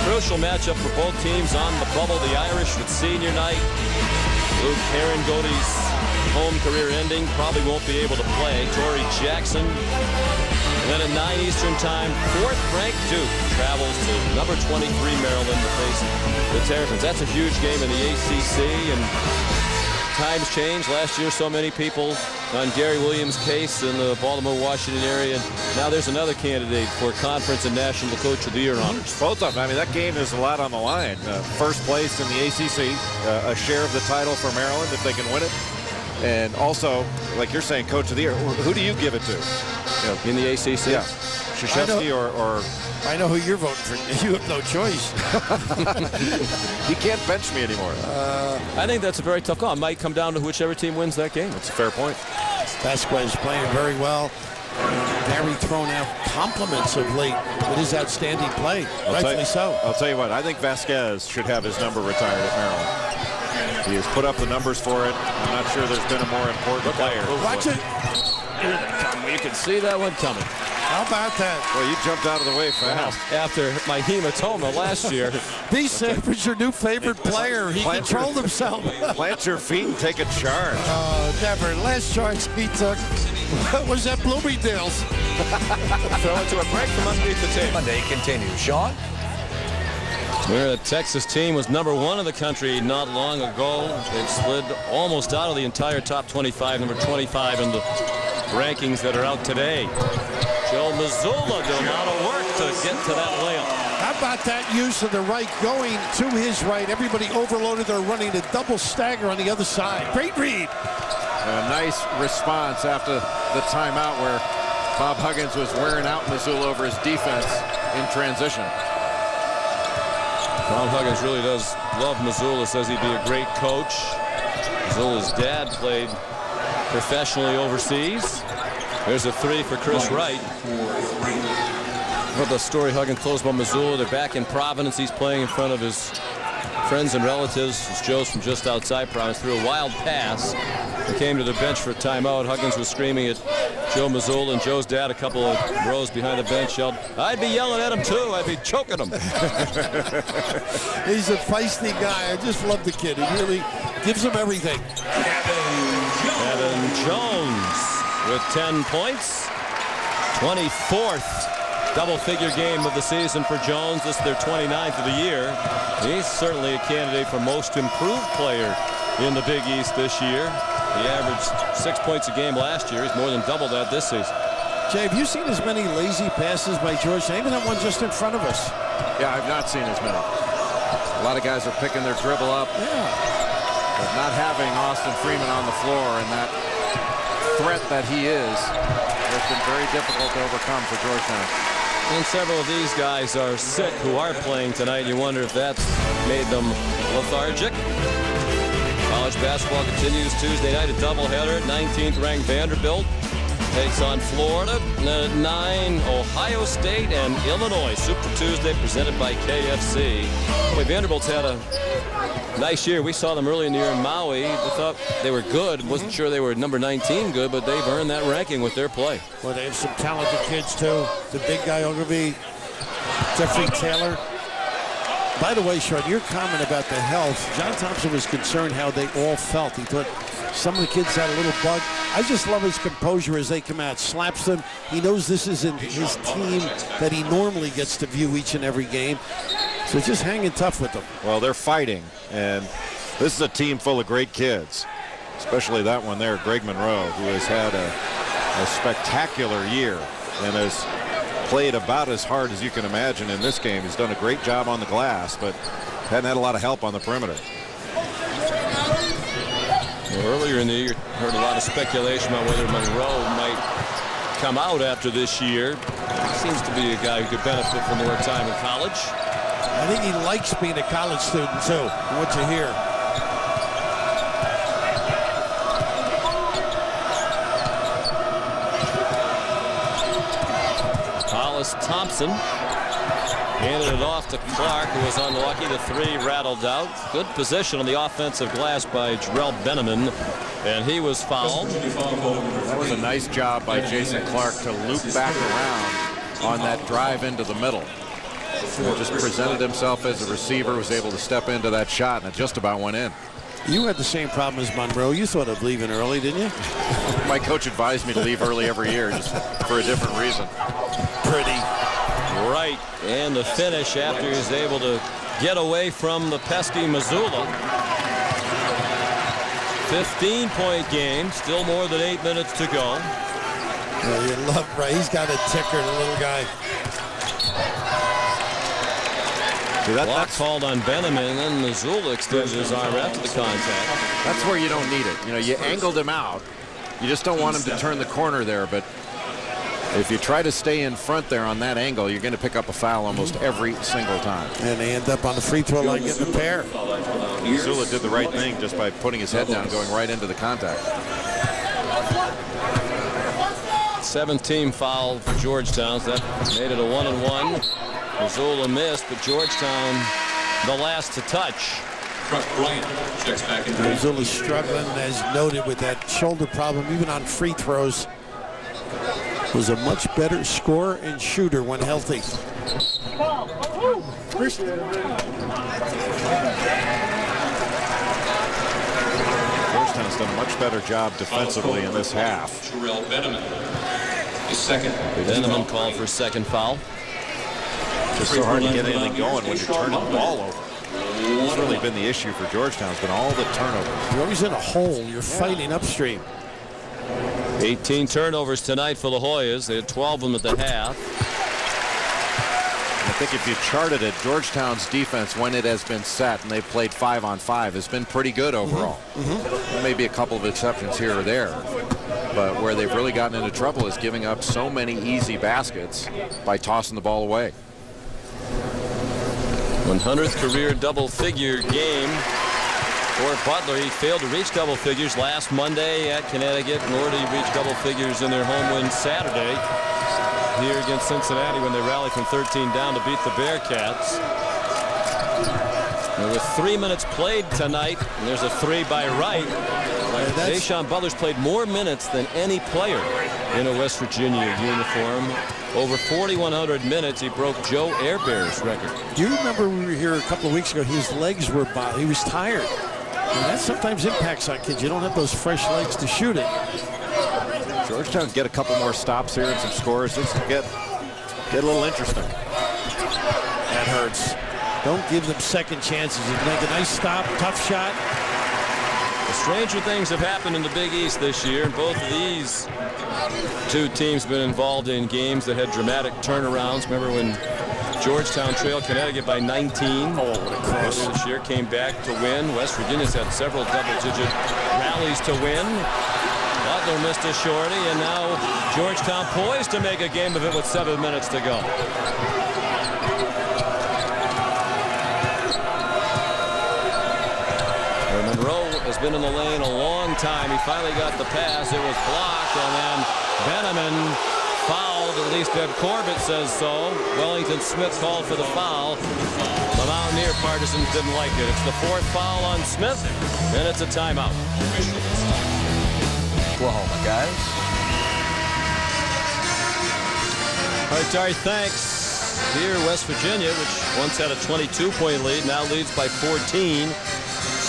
Crucial matchup for both teams on the bubble. The Irish with senior night. Luke Goaty's home career ending. Probably won't be able to play. Tory Jackson. And then at 9 Eastern Time, fourth ranked Duke travels to number 23 Maryland to face the Terrapins. That's a huge game in the ACC. and times change. Last year, so many people on Gary Williams' case in the Baltimore, Washington area. And now there's another candidate for conference and national coach of the year honors. Both of them. I mean, that game is a lot on the line. Uh, first place in the ACC, uh, a share of the title for Maryland if they can win it. And also, like you're saying, coach of the year, who do you give it to? You know, In the ACC? yeah, Krzyzewski or, or I know who you're voting for. You have no choice. he can't bench me anymore. Uh, I think that's a very tough call. It might come down to whichever team wins that game. That's a fair point. Vasquez playing very well. Very thrown out compliments of late with his outstanding play. I'll tell Rightfully you- so. I'll tell you what, I think Vasquez should have his number retired at Maryland. He has put up the numbers for it. I'm not sure there's been a more important player. Watch it. You can see that one coming. How about that? Well, you jumped out of the way fast. After my hematoma last year. V. Sanford's your new favorite player. He Plant your- controlled himself. Plant your feet and take a charge. Oh, never. Last charge he took was at Bloomingdale's. Throw it to a break from underneath the table. Monday continues. Sean? Where the Texas team was number one in the country not long ago. They've slid almost out of the entire top 25, number 25 in the rankings that are out today. Joe Mazzulla doing a lot of work to get to that layup. How about that use of the right going to his right? Everybody overloaded. They're running a double stagger on the other side. Great read. A nice response after the timeout where Bob Huggins was wearing out Mazzulla over his defense in transition. Bob Huggins really does love Mazzulla, says he'd be a great coach. Mazzulla's dad played professionally overseas. There's a three for Chris Wright. What the story Huggins closed by Mazzulla. They're back in Providence. He's playing in front of his friends and relatives. It's Joe's from just outside Providence. Threw a wild pass. He came to the bench for a timeout. Huggins was screaming at Joe Mazzulla, and Joe's dad, a couple of rows behind the bench, yelled, I'd be yelling at him too. I'd be choking him. He's a feisty guy. I just love the kid. He really gives him everything. Kevin Jones with 10 points. 24th double-figure game of the season for Jones. This is their 29th of the year. He's certainly a candidate for most improved player in the Big East this year. He averaged six points a game last year. He's more than double that this season. Jay, have you seen as many lazy passes by George? Even that one just in front of us. Yeah, I've not seen as many. A lot of guys are picking their dribble up. Yeah. But not having Austin Freeman on the floor and that threat that he is it's been very difficult to overcome for Georgetown. And several of these guys are sick who are playing tonight. You wonder if that's made them lethargic. College basketball continues Tuesday night, a doubleheader. 19th ranked Vanderbilt takes on Florida. At 9, Ohio State and Illinois. Super Tuesday presented by KFC. Boy, Vanderbilt's had a nice year. We saw them early in the year in Maui. We thought they were good. Wasn't mm-hmm. sure they were number 19 good, but they've earned that ranking with their play. Well, they have some talented kids, too. The big guy, Ogilvy, Jeffery Taylor. By the way, Sean, your comment about the health, John Thompson was concerned how they all felt. He thought some of the kids had a little bug. I just love his composure as they come out, slaps them. He knows this isn't his team that he normally gets to view each and every game. So just hanging tough with them. Well, they're fighting, and this is a team full of great kids, especially that one there, Greg Monroe, who has had a, a spectacular year and has played about as hard as you can imagine in this game. He's done a great job on the glass, but hadn't had a lot of help on the perimeter. Well, earlier in the year, heard a lot of speculation about whether Monroe might come out after this year. Seems to be a guy who could benefit from more time in college. I think he likes being a college student, too, what you hear. Hollis Thompson handed it off to Clark, who was unlucky. The three rattled out. Good position on the offensive glass by Jerrelle Benimon, and he was fouled. That was a nice job by Jason Clark to loop back around on that drive into the middle. He just presented himself as a receiver, was able to step into that shot, and it just about went in. You had the same problem as Monroe. You thought of leaving early, didn't you? My coach advised me to leave early every year just for a different reason. Pretty. Right, and the finish after he's able to get away from the pesky Mazzulla. 15-point game, still more than eight minutes to go. Yeah, you love right. He's got a ticker, the little guy. See, that, Block that's, called on Benimon, and Mazzulla extended his arm after the contact. That's where you don't need it. You know, you angled him out. You just don't want him to turn the corner there, but if you try to stay in front there on that angle, you're going to pick up a foul almost every single time. And they end up on the free throw line getting a pair. Zula did the right thing just by putting his head down, going right into the contact. 17 foul for Georgetown. So that made it a one and one. Mazzulla missed, but Georgetown the last to touch. Russ Bryant checks back into the Mazzulla's struggling, as noted, with that shoulder problem, even on free throws. Was a much better scorer and shooter when healthy. Georgetown's done a much better job defensively in this half. Jerrelle Benimon. His second. Benimon called for second foul. Just so hard to get anything going when you're turning the ball over. It's really been the issue for Georgetown. It's been all the turnovers. You're always in a hole. You're fighting upstream. 18 turnovers tonight for the Hoyas. They had 12 of them at the half. I think if you charted it, Georgetown's defense, when it has been set and they've played five on five, has been pretty good overall. Mm -hmm. There may be a couple of exceptions here or there. But where they've really gotten into trouble is giving up so many easy baskets by tossing the ball away. 100th career double figure game for Butler. He failed to reach double figures last Monday at Connecticut, nor did he reach double figures in their home win Saturday here against Cincinnati when they rallied from 13 down to beat the Bearcats. And with three minutes played tonight, and there's a three by Wright. Da'Sean Butler's played more minutes than any player in a West Virginia uniform. Over 4,100 minutes, he broke Joe Herber's record. Do you remember we were here a couple of weeks ago? His legs were bothered. He was tired. And that sometimes impacts on kids. You don't have those fresh legs to shoot it. Georgetown get a couple more stops here and some scores. This could get, get a little interesting. That hurts. Don't give them second chances. You make a nice stop, tough shot. Stranger things have happened in the Big East this year. Both of these two teams have been involved in games that had dramatic turnarounds. Remember when Georgetown trailed Connecticut by 19 oh, what this year, came back to win. West Virginia's had several double-digit rallies to win. Butler missed a shorty, and now Georgetown poised to make a game of it with seven minutes to go. Monroe has been in the lane a long time. He finally got the pass. It was blocked, and then Benimon fouled. At least Ed Corbett says so. Wellington Smith called for the foul. The Mountaineer partisans didn't like it. It's the fourth foul on Smith, and it's a timeout. Oklahoma, guys. All right, Terry, thanks. Here, West Virginia, which once had a 22-point lead, now leads by 14.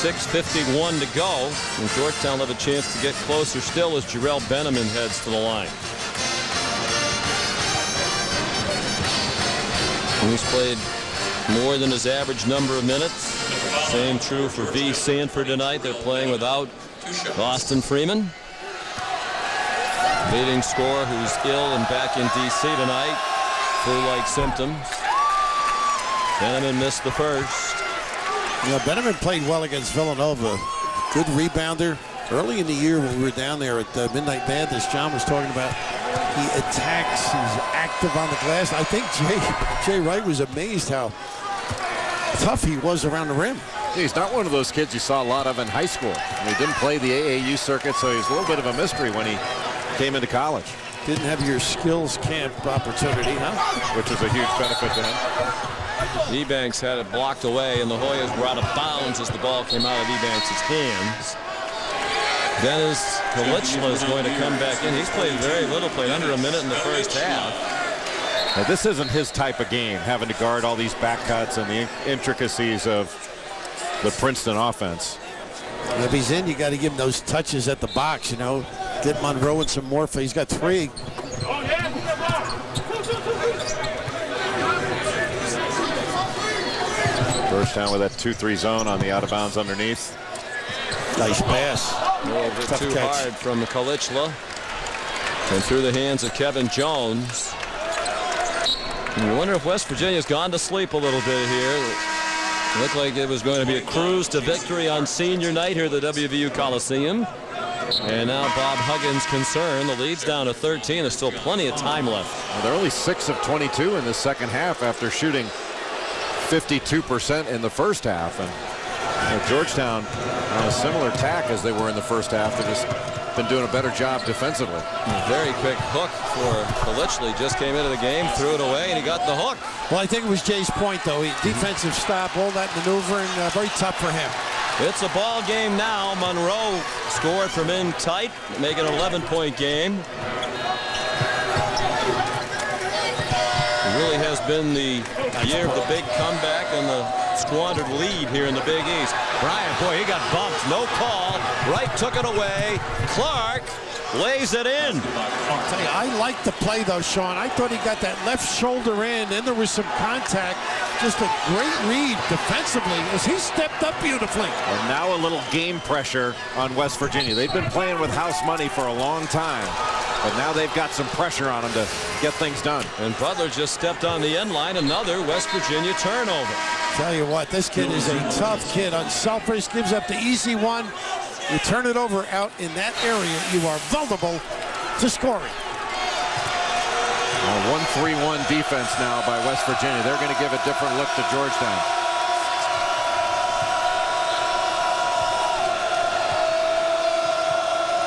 6.51 to go. And Georgetown have a chance to get closer still as Jerrelle Benimon heads to the line. He's played more than his average number of minutes. Same true for V. Sanford tonight. They're playing without Austin Freeman. Leading scorer who's ill and back in D.C. tonight. Flu-like symptoms. Benjamin missed the first. You know, Benimon played well against Villanova. Good rebounder. Early in the year when we were down there at uh, Midnight Madness, John was talking about he attacks, he's active on the glass. I think Jay, Jay Wright was amazed how tough he was around the rim. He's not one of those kids you saw a lot of in high school. And he didn't play the AAU circuit, so he's a little bit of a mystery when he came into college. Didn't have your skills camp opportunity, huh? Which is a huge benefit to him. Ebanks had it blocked away, and the Hoyas were out of bounds as the ball came out of Ebanks' hands. Dennis Kalichla is going to come back in. He's played very little, played under a minute in the first half. Now, this isn't his type of game, having to guard all these back cuts and the intricacies of the Princeton offense. If he's in, you got to give him those touches at the box, you know. Get Monroe and some more. He's got three. Georgetown with that 2-3 zone on the out of bounds underneath. Nice pass. A little bit Tough too catch. hard from Kalichla. And through the hands of Kevin Jones. And you wonder if West Virginia's gone to sleep a little bit here. It looked like it was going to be a cruise to victory on senior night here at the WVU Coliseum. And now Bob Huggins concerned. The lead's down to 13. There's still plenty of time left. Well, they're only 6 of 22 in the second half after shooting 52% in the first half. And you know, Georgetown on a similar tack as they were in the first half. They've just been doing a better job defensively. Very quick hook for Kalichli. Just came into the game, threw it away, and he got the hook. Well, I think it was Jay's point, though. He, defensive stop, all that maneuvering, uh, very tough for him. It's a ball game now. Monroe scored from in tight, make an 11-point game. It really has been the year of the big comeback and the squandered lead here in the Big East. Bryant, boy, he got bumped. No call. Wright took it away. Clark lays it in. I'll tell you, I like the play though, Sean. I thought he got that left shoulder in, and there was some contact. Just a great read defensively as he stepped up beautifully. And now a little game pressure on West Virginia. They've been playing with house money for a long time, but now they've got some pressure on them to get things done. And Butler just stepped on the end line. Another West Virginia turnover. Tell you what, this kid is a tough kid. Unselfish, gives up the easy one. You turn it over out in that area, you are vulnerable to scoring. A 1-3-1 defense now by West Virginia. They're going to give a different look to Georgetown.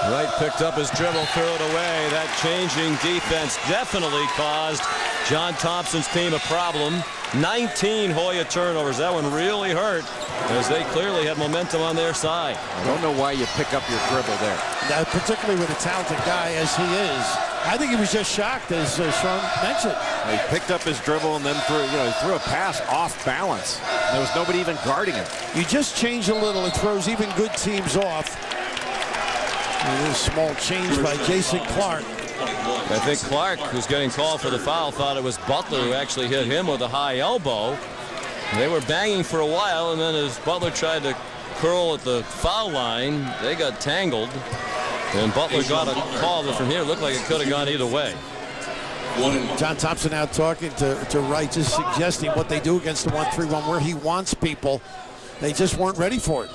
Wright picked up his dribble, threw it away. That changing defense definitely caused John Thompson's team a problem. 19 Hoya turnovers. That one really hurt as they clearly had momentum on their side. I don't know why you pick up your dribble there. Now, particularly with a talented guy as he is. I think he was just shocked, as uh, Sean mentioned. He picked up his dribble and then threw, you know, he threw a pass off balance. There was nobody even guarding him. You just change a little, it throws even good teams off. And this small change by Jason Clark. I think Clark, who's getting called for the foul, thought it was Butler who actually hit him with a high elbow. They were banging for a while, and then as Butler tried to curl at the foul line, they got tangled. And Butler got a call that from here looked like it could have gone either way. John Thompson out talking to, to Wright, just suggesting what they do against the 1-3-1, where he wants people. They just weren't ready for it.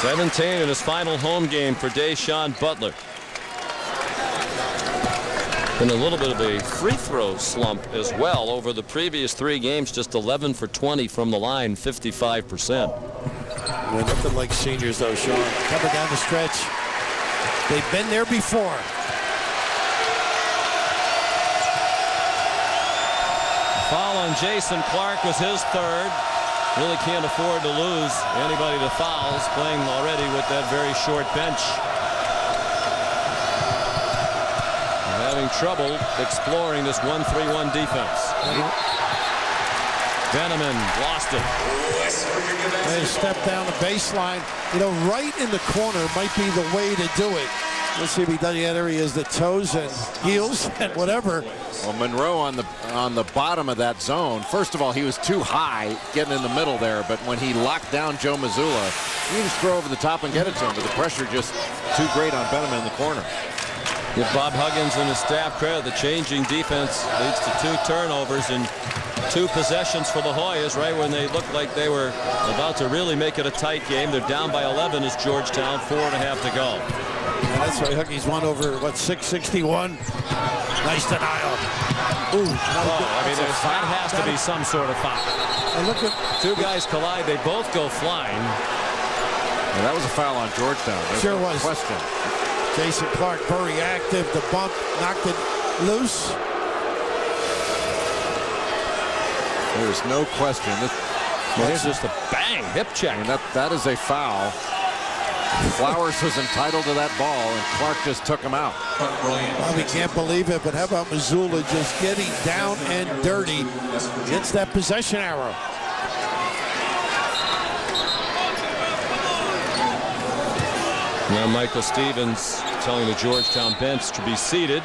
Seventeen in his final home game for Da'Sean Butler. Been a little bit of a free throw slump as well over the previous three games, just 11 for 20 from the line, 55%. We're nothing like seniors, though, Sean. Coming down the stretch. They've been there before. Foul on Jason Clark was his third. Really can't afford to lose anybody to fouls, playing already with that very short bench. Having trouble exploring this 1-3-1 defense. Benimon lost it. They step down the baseline. You know, right in the corner might be the way to do it. Let's see if he does the other. He has the toes and heels and whatever. Well, Monroe on the on the bottom of that zone. First of all, he was too high getting in the middle there, but when he locked down Joe Mazzulla, he just throw over the top and get it to him. But the pressure just too great on Benimon in the corner. Give Bob Huggins and his staff credit. The changing defense leads to two turnovers and two possessions for the Hoyas right when they looked like they were about to really make it a tight game. They're down by 11 as Georgetown, four and a half to go. And that's why Huggies won over, what, 661? Nice denial. Ooh, oh, I mean, that has to be some sort of foul. And look at two guys collide. They both go flying. Yeah, that was a foul on Georgetown. There's sure no was. Question. Jason Clark very active. The bump knocked it loose. There's no question. This, well, just a bang hip check. I mean, that that is a foul. Flowers was entitled to that ball, and Clark just took him out. Well, we can't believe it, but how about Mazzulla just getting down and dirty? Gets that possession arrow. Now Michael Stevens telling the Georgetown bench to be seated.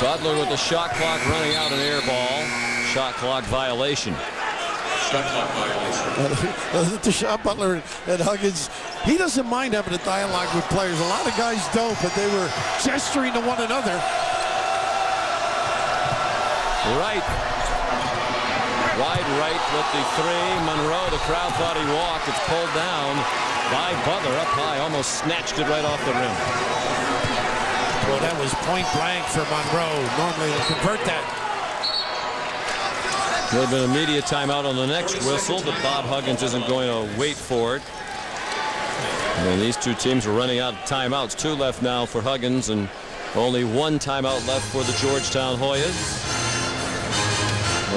Butler with the shot clock running out an air ball. Shot clock violation. Shot clock violation. the shot Butler and Huggins, he doesn't mind having a dialogue with players. A lot of guys don't, but they were gesturing to one another. Right Wide right with the three. Monroe, the crowd thought he walked. It's pulled down by Butler up high. Almost snatched it right off the rim. Well, that was point blank for Monroe. Normally they convert that. There have been a media timeout on the next whistle, but Bob Huggins isn't going to wait for it. And these two teams are running out of timeouts. Two left now for Huggins and only one timeout left for the Georgetown Hoyas.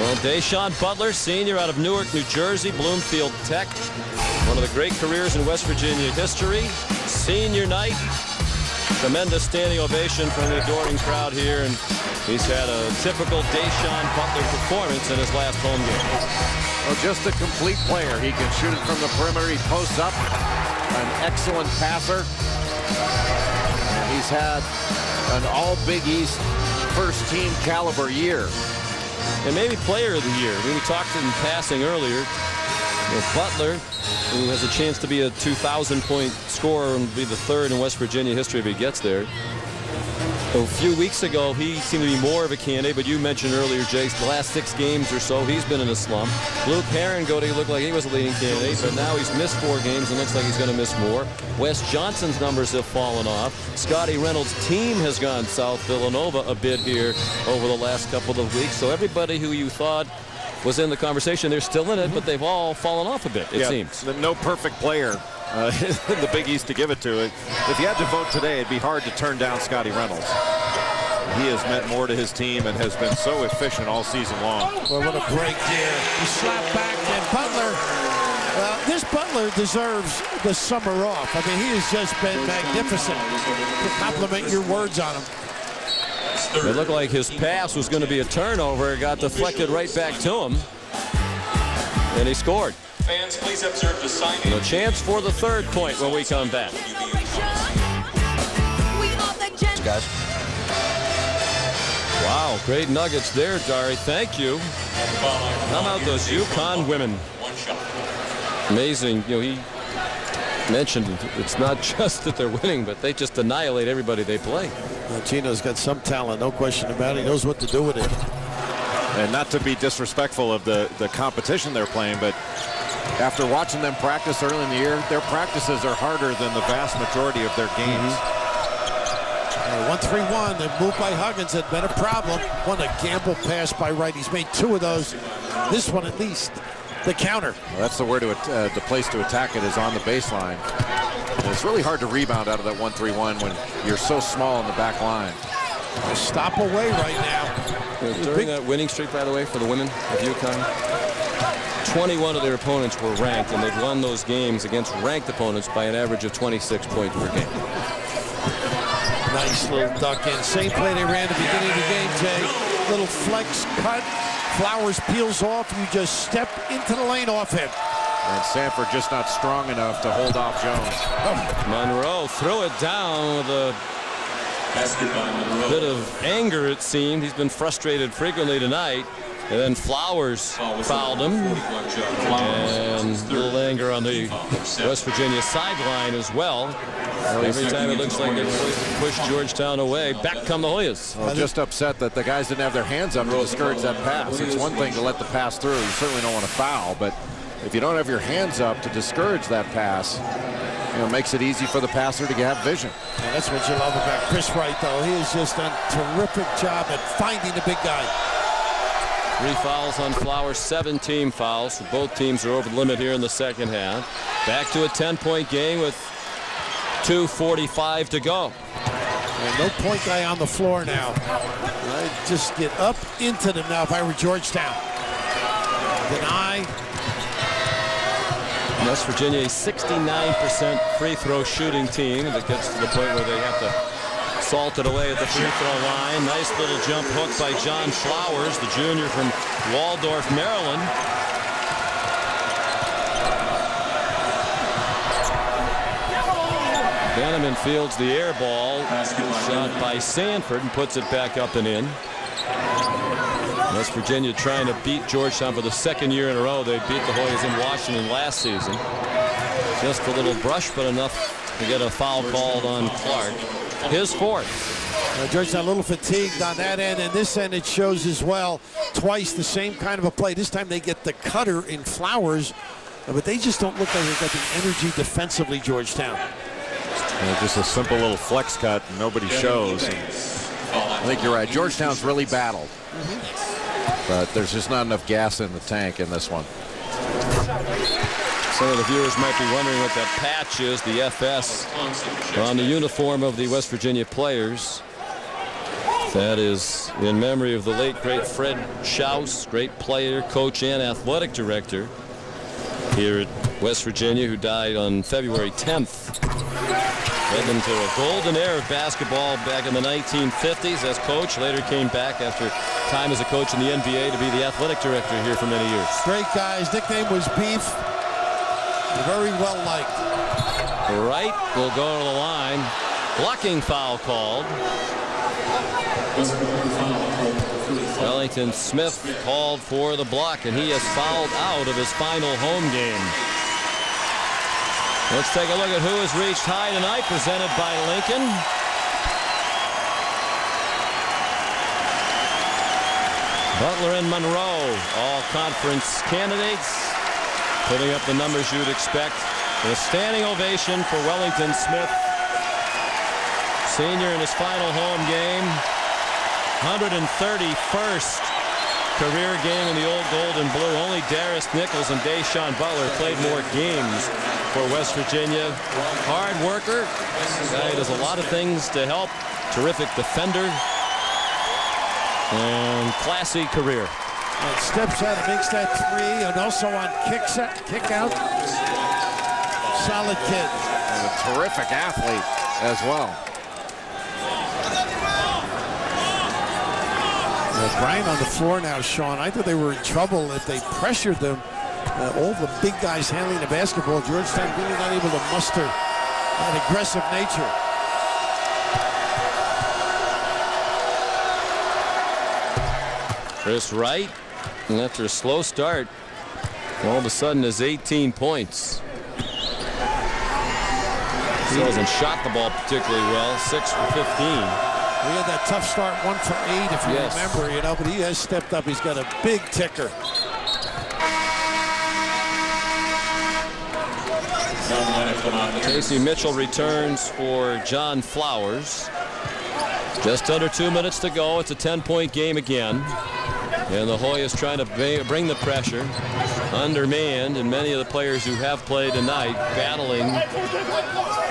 Well, Da'Sean Butler, senior out of Newark, New Jersey, Bloomfield Tech. One of the great careers in West Virginia history. Senior night. Tremendous standing ovation from the adoring crowd here And He's had a typical Da'Sean Butler performance in his last home game. Well, just a complete player. He can shoot it from the perimeter. He posts up. An excellent passer. And he's had an all Big East first team caliber year. And maybe player of the year. I mean, we talked in passing earlier. You know, Butler, who has a chance to be a 2,000 point scorer and be the third in West Virginia history if he gets there. A few weeks ago, he seemed to be more of a candidate, but you mentioned earlier, Jace, the last six games or so, he's been in a slump. Luke Harangody looked like he was a leading candidate, but now he's missed four games and looks like he's going to miss more. Wes Johnson's numbers have fallen off. Scottie Reynolds' team has gone south Villanova a bit here over the last couple of weeks. So everybody who you thought was in the conversation, they're still in it, but they've all fallen off a bit, it Yeah, seems. No perfect player uh, in the Big East to give it to. It. If you had to vote today, it'd be hard to turn down Scottie Reynolds. He has meant more to his team and has been so efficient all season long. Well, what a break here. He slapped back, and Butler, well, this Butler deserves the summer off. I mean, he has just been magnificent. To compliment your words on him. It looked like his pass was going to be a turnover. It got deflected right back to him. And he scored. Fans, please observe the sign-in. A chance for the third point when we come back. Guys. Wow, great nuggets there, Dari. Thank you. How about those UConn women? Amazing. You know, he mentioned it's not just that they're winning, but they just annihilate everybody they play. Well, Gino's got some talent, no question about it. He knows what to do with it. And not to be disrespectful of the, the competition they're playing, but After watching them practice early in the year, their practices are harder than the vast majority of their games. Uh, 1-3-1, the move by Huggins had been a problem. One a gamble pass by Wright. He's made two of those. This one at least. The counter. Well, that's the where to at- uh, the place to attack it is on the baseline. And it's really hard to rebound out of that 1-3-1 when you're so small in the back line. A stop away right now. You know, during that winning streak, by the way, for the women of UConn, 21 of their opponents were ranked, and they've won those games against ranked opponents by an average of 26 points per game. Nice little duck in. Same play they ran at the beginning of the game, Jay. Little flex cut. Flowers peels off. You just step into the lane off him. And Sanford just not strong enough to hold off Jones. Monroe threw it down with a Basket by Monroe. bit of anger, it seemed. He's been frustrated frequently tonight. And then Flowers fouled him. 45 shot. Flowers. And a little anger on the West Virginia sideline as well. Every time it looks like they're supposed to push Georgetown away, back come the Hoyas. Well, just upset that the guys didn't have their hands up to discourage that pass. It's one thing to let the pass through. You certainly don't want to foul, but if you don't have your hands up to discourage that pass, you know, it makes it easy for the passer to have vision. And that's what you love about Chris Wright, though. He has just done a terrific job at finding the big guy. Three fouls on Flowers, seven team fouls. Both teams are over the limit here in the second half. Back to a 10-point game with 2.45 to go. And no point guy on the floor now. I'd just get up into them now if I were Georgetown. Deny. West Virginia, a 69% free throw shooting team that gets to the point where they have to salt it away at the free throw line. Nice little jump hook by John Flowers, the junior from Waldorf, Maryland. Benimon fields the air ball, shot by Sanford and puts it back up and in. West Virginia trying to beat Georgetown for the second year in a row. They beat the Hoyas in Washington last season. Just a little brush, but enough to get a foul called on Clark. His fourth. Uh, Georgetown a little fatigued on that end, and this end it shows as well. Twice the same kind of a play. This time they get the cutter in Flowers, uh, but they just don't look like they've got the energy defensively, Georgetown. you know, just a simple little flex cut, and nobody shows. And I think you're right. Georgetown's really battled. But there's just not enough gas in the tank in this one. Some of the viewers might be wondering what that patch is, the FS on the uniform of the West Virginia players. That is in memory of the late, great Fred Schaus, great player, coach, and athletic director. here at West Virginia, who died on February 10th. Led them to a golden era of basketball back in the 1950s as coach. Later came back after time as a coach in the NBA to be the athletic director here for many years. Great guys. Nickname was Beef. Very well liked. Wright will go to the line. Blocking foul called. Wellington Smith called for the block, and he has fouled out of his final home game. Let's take a look at who has reached high tonight, presented by Lincoln. Butler and Monroe, all conference candidates, putting up the numbers you'd expect. A standing ovation for Wellington Smith, senior in his final home game, 131st career game in the old gold and blue. Only Darris Nichols and Da'Sean Butler played more games for West Virginia. Hard worker, guy does a lot of things to help. Terrific defender and classy career. And steps out and makes that three, and also on kicks out, kick out. Solid kid. And a terrific athlete as well. Uh, Bryant on the floor now, Sean. I thought they were in trouble if they pressured them. Uh, all the big guys handling the basketball. Georgetown really not able to muster that aggressive nature. Chris Wright, and after a slow start, all of a sudden is 18 points. He hasn't shot the ball particularly well, 6 for 15. He had that tough start, one for eight, if you Yes. remember, you know, but he has stepped up. He's got a big ticker. Casey Mitchell returns for John Flowers. Just under two minutes to go. It's a 10-point game again. And the Hoyas trying to bring the pressure. Undermanned, and many of the players who have played tonight battling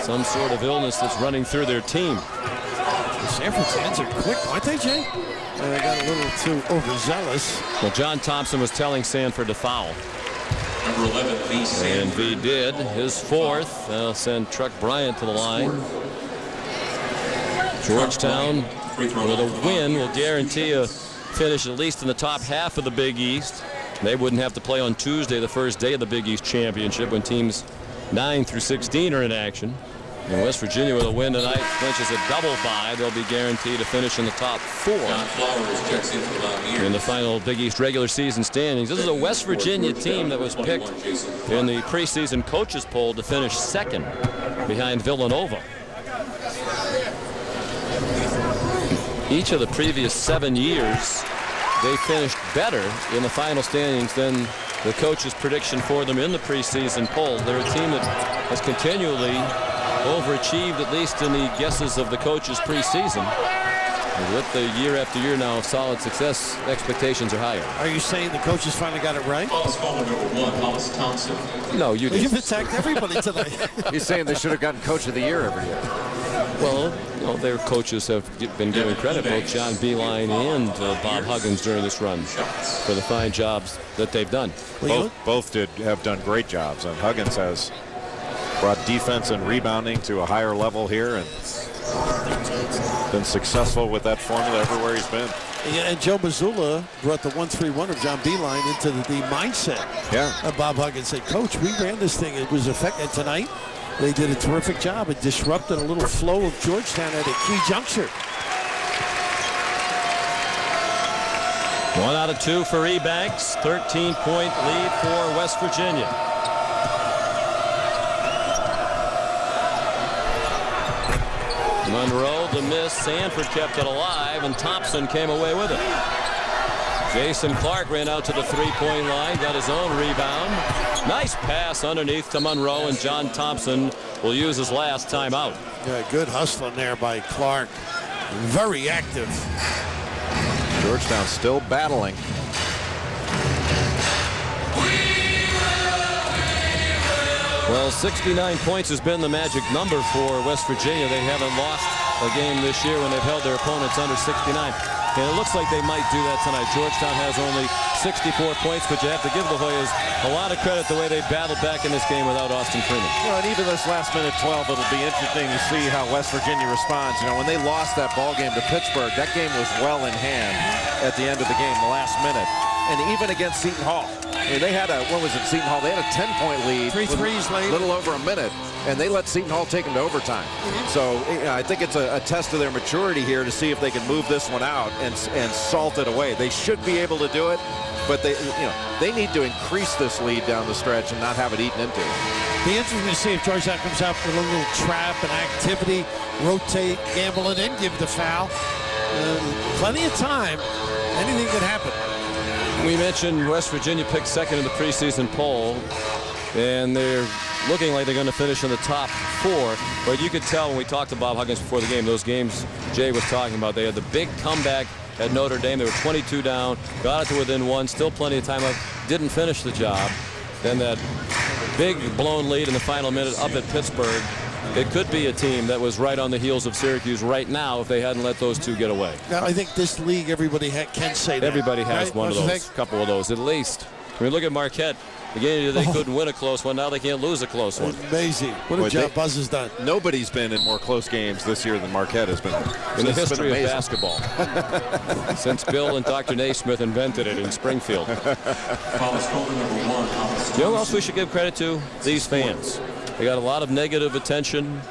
some sort of illness that's running through their team. The Sanford fans are quick, aren't they, Jay? Uh, they got a little too overzealous. Well, John Thompson was telling Sanford to foul. Number 11, Lee And Sanford. V did. His fourth. They'll send Truck Bryant to the line. Georgetown, with a win, will guarantee a finish at least in the top half of the Big East. They wouldn't have to play on Tuesday, the first day of the Big East Championship, when teams 9 through 16 are in action. And West Virginia, with a win tonight, clinches a double bye. They'll be guaranteed to finish in the top four John Flowers checks in for Mountaineers. in the final Big East regular season standings. This is a West Virginia team that was picked in the preseason coaches poll to finish second behind Villanova. Each of the previous seven years, they finished better in the final standings than the coach's prediction for them in the preseason poll. They're a team that has continually overachieved, at least in the guesses of the coaches preseason. And With the year after year now of solid success, expectations are higher. Are you saying the coaches finally got it right? Ball's caller number one, Hollis Thompson. No, you You've attacked everybody tonight. He's saying they should have gotten coach of the year every year. Well, you know, their coaches have been given credit, both John Beilein and uh, Bob Huggins during this run for the fine jobs that they've done. Both, both did have done great jobs, and Huggins has brought defense and rebounding to a higher level here, and been successful with that formula everywhere he's been. Yeah, and Joe Mazzulla brought the 1-3-1 of John Beilein into the, the mindset Yeah. of Bob Huggins. Said, Coach, we ran this thing. It was effective tonight. They did a terrific job. It disrupted a little flow of Georgetown at a key juncture. One out of two for Ebanks. 13-point lead for West Virginia. Monroe the miss. Sanford kept it alive, and Thompson came away with it. Jason Clark ran out to the three-point line, got his own rebound. Nice pass underneath to Monroe, and John Thompson will use his last timeout. Yeah, good hustling there by Clark. Very active. Georgetown still battling. Well, 69 points has been the magic number for West Virginia. They haven't lost a game this year when they've held their opponents under 69. And it looks like they might do that tonight. Georgetown has only 64 points, but you have to give the Hoyas a lot of credit the way they battled back in this game without Austin Freeman. Well, and even this last minute 12, it'll be interesting to see how West Virginia responds. You know, when they lost that ball game to Pittsburgh, that game was well in hand at the end of the game, the last minute. And even against Seton Hall, I mean, they had a, what was it, Seton Hall? They had a 10-point lead. Three with threes late. little over a minute, and they let Seton Hall take them to overtime. So you know, I think it's a, a test of their maturity here to see if they can move this one out and, and salt it away. They should be able to do it, but they, you know, they need to increase this lead down the stretch and not have it eaten into. Be interesting to see if Georgetown comes out with a little trap and activity, rotate, gamble, and then give the foul. Uh, plenty of time. Anything could happen. We mentioned West Virginia picked second in the preseason poll, and they're looking like they're going to finish in the top four. But you could tell when we talked to Bob Huggins before the game, those games Jay was talking about, they had the big comeback at Notre Dame. They were 22 down, got it to within one, still plenty of time left, didn't finish the job. Then that big blown lead in the final minute up at Pittsburgh. It could be a team that was right on the heels of Syracuse right now if they hadn't let those two get away. Now, I think this league, everybody ha- can say that. Everybody has right? one of those, think? couple of those at least. I mean, look at Marquette. Again, they oh. couldn't win a close one. Now they can't lose a close one. Amazing. What a Boy, job they- Buzz has done. Nobody's been in more close games this year than Marquette has been. In the history of basketball, since Bill and Dr. Naismith invented it in Springfield. Foul is called on number one, Thomas You know who else we should give credit to? These fans. They got a lot of negative attention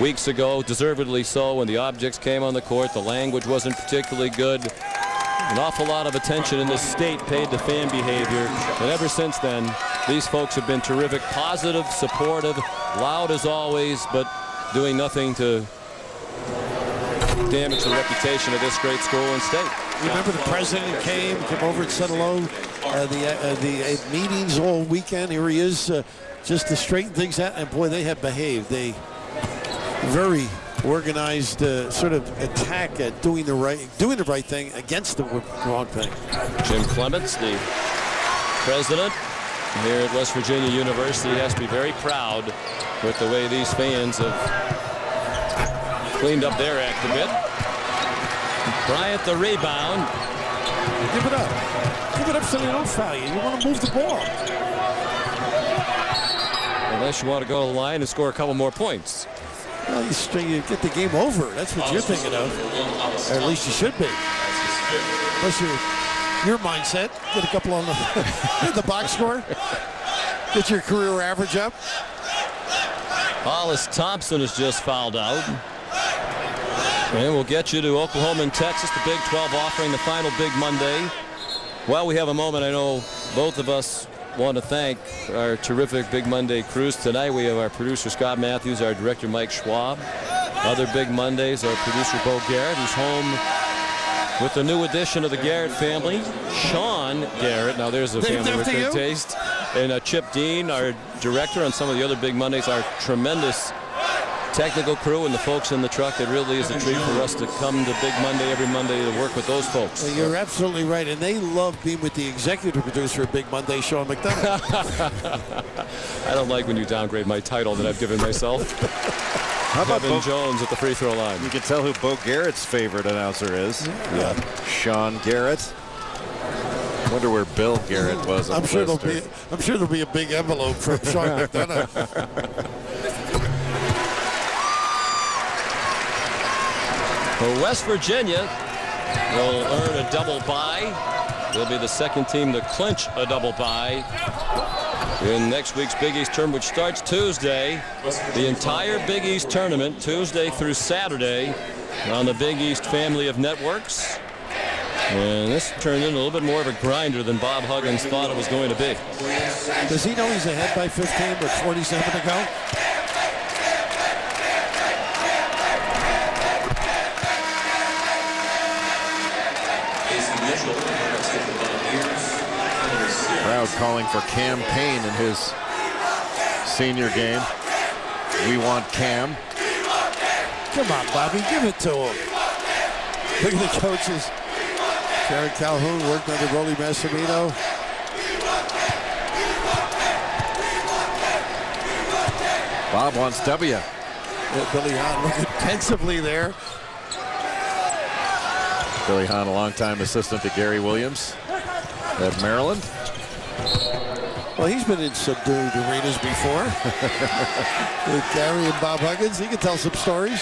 weeks ago, deservedly so, when the objects came on the court. The language wasn't particularly good. An awful lot of attention in this state paid to fan behavior. And ever since then, these folks have been terrific, positive, supportive, loud as always, but doing nothing to damage the reputation of this great school and state. Remember the president came, came over and said hello. Uh, the uh, the uh, meetings all weekend. Here he is, uh, just to straighten things out. And boy, they have behaved. They very organized uh, sort of attack at doing the right doing the right thing against the wrong thing. Jim Clements, the president here at West Virginia University, has to be very proud with the way these fans have cleaned up their act a bit. Bryant the rebound. Give it up. Give it up so they don't foul you. You want to move the ball. Unless you want to go to the line and score a couple more points. Well, you, get the game over. That's what you're thinking of. Or at least you should be. Unless you're your mindset. Get a couple on the, the box score. Get your career average up. Hollis Thompson has just fouled out. And we'll get you to Oklahoma and Texas, the Big 12 offering the final Big Monday. While we have a moment, I know both of us want to thank our terrific Big Monday crews. Tonight we have our producer Scott Matthews, our director Mike Schwab. Other Big Mondays, our producer Bo Garrett, who's home with the new addition of the Garrett family, Sean Garrett. Now there's a family with good taste. And uh, Chip Dean, our director on some of the other Big Mondays, our tremendous technical crew and the folks in the truck. It really is a treat for us to come to Big Monday every Monday to work with those folks. Well, You're absolutely right. And they love being with the executive producer of Big Monday, Sean McDonough. I don't like when you downgrade my title that I've given myself. How about Kevin Bo, Jones at the free throw line. You can tell who Bo Garrett's favorite announcer is. yeah. Uh, Sean Garrett. Wonder where Bill Garrett was. I'm the sure there'll be. I'm sure there'll be a big envelope from Sean McDonough. For West Virginia, will earn a double bye. They'll be the second team to clinch a double bye in next week's Big East tournament, which starts Tuesday. The entire Big East tournament, Tuesday through Saturday, on the Big East family of networks. And this turned into a little bit more of a grinder than Bob Huggins thought it was going to be. Does he know he's ahead by 15 with 47 to go? Six. Crowd calling for Cam Payne in his senior game. We want Cam. Come on, Bobby, give it to him. Look at the coaches. Jerrod Calhoun worked under Rollie Massimino. Bob wants W. Uh, Billy Hahn looking pensively there. Billy Hahn, a longtime assistant to Gary Williams at Maryland. Well, he's been in subdued arenas before. With Gary and Bob Huggins, he can tell some stories.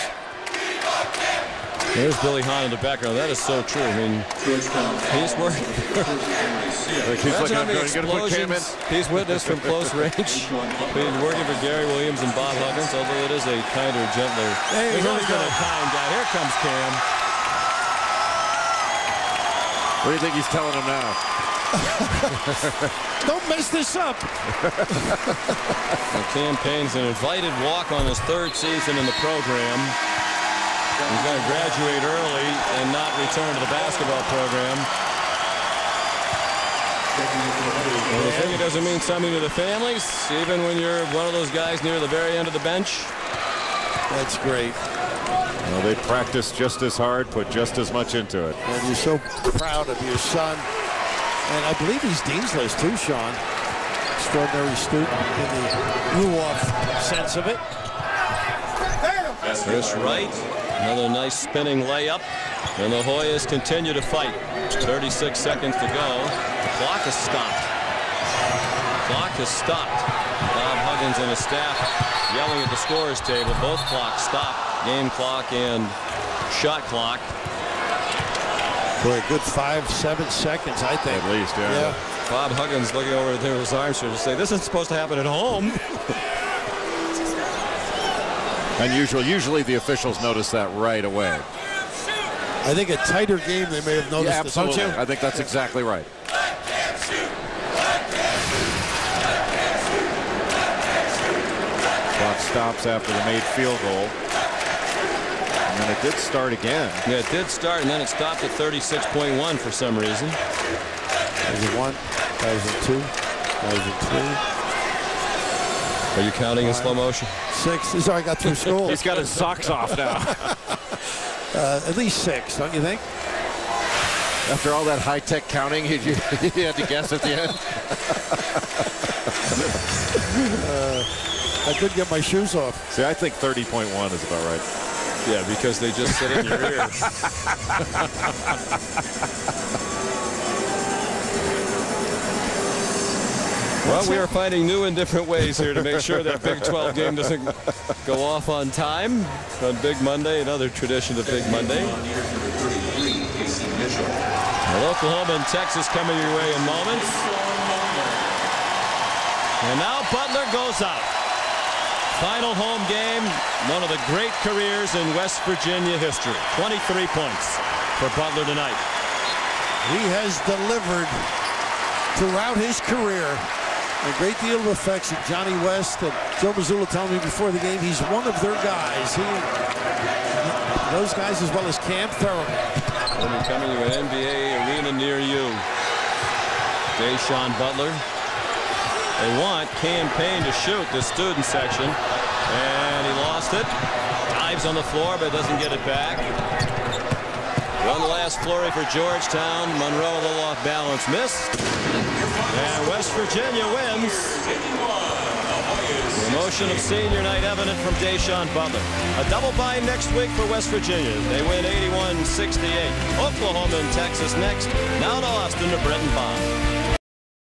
There's Billy Hahn in the background. That is so true. I mean, he's working. He's looking, Imagine how I'm many going to put Cam in. explosions he's witnessed from close range. He's working for Gary Williams and Bob Huggins, although it is a kinder, gentler. Hey, He's here always been a kind guy. Here comes Cam. What do you think he's telling him now? Don't mess this up. And Cam Payne's an invited walk on his third season in the program. He's going to graduate early and not return to the basketball program. And I think it doesn't mean something to the families, even when you're one of those guys near the very end of the bench. That's great. Well, they practice just as hard, put just as much into it. And you're so proud of your son. And I believe he's Dean's List too, Sean. Extraordinary student in the Ruoff sense of it. Chris Wright, another nice spinning layup. And the Hoyas continue to fight. 36 seconds to go. The clock has stopped. The Clock has stopped. Bob Huggins and his staff yelling at the scorer's table. Both clocks stopped. Game clock and shot clock. Boy, a good five, seven seconds, I think. At least, yeah. Yeah. Bob Huggins looking over there with his arms to say, this isn't supposed to happen at home. Unusual. Usually the officials notice that right away. I think a tighter game they may have noticed Yeah, it, don't absolutely. you? I think that's exactly right. Clock stops after the made field goal. And then it did start again. Yeah, it did start, and then it stopped at 36.1 for some reason. 2001, 2002, 2003, Are you counting in slow motion? six. This is how I got through school. He's got his socks off now. Uh, at least six, don't you think? After all that high-tech counting, you, you, you had to guess at the end. I couldn't get my shoes off. See, I think 30.1 is about right. Yeah, because they just sit in your ear. Well, we are finding new and different ways here to make sure that Big 12 game doesn't go off on time on Big Monday, another tradition of Big Monday. On year number 33, Casey Mitchell. Well, Oklahoma and Texas coming your way in moments. And now Butler goes out. Final home game, one of the great careers in West Virginia history. 23 points for Butler tonight. He has delivered throughout his career a great deal of affection. Jonnie West and Joe Mazzulla telling me before the game he's one of their guys. He, those guys as well as Cam Thoroughman. Coming to an NBA arena near you. Da'Sean Butler. They want campaign to shoot the student section. And he lost it. Dives on the floor, but doesn't get it back. One last flurry for Georgetown. Monroe a little off balance. Missed. And West Virginia wins. The of senior night evident from Da'Sean Butler. A double bye next week for West Virginia. They win 81-68. Oklahoma and Texas next. Now to Austin to Brenton Bond.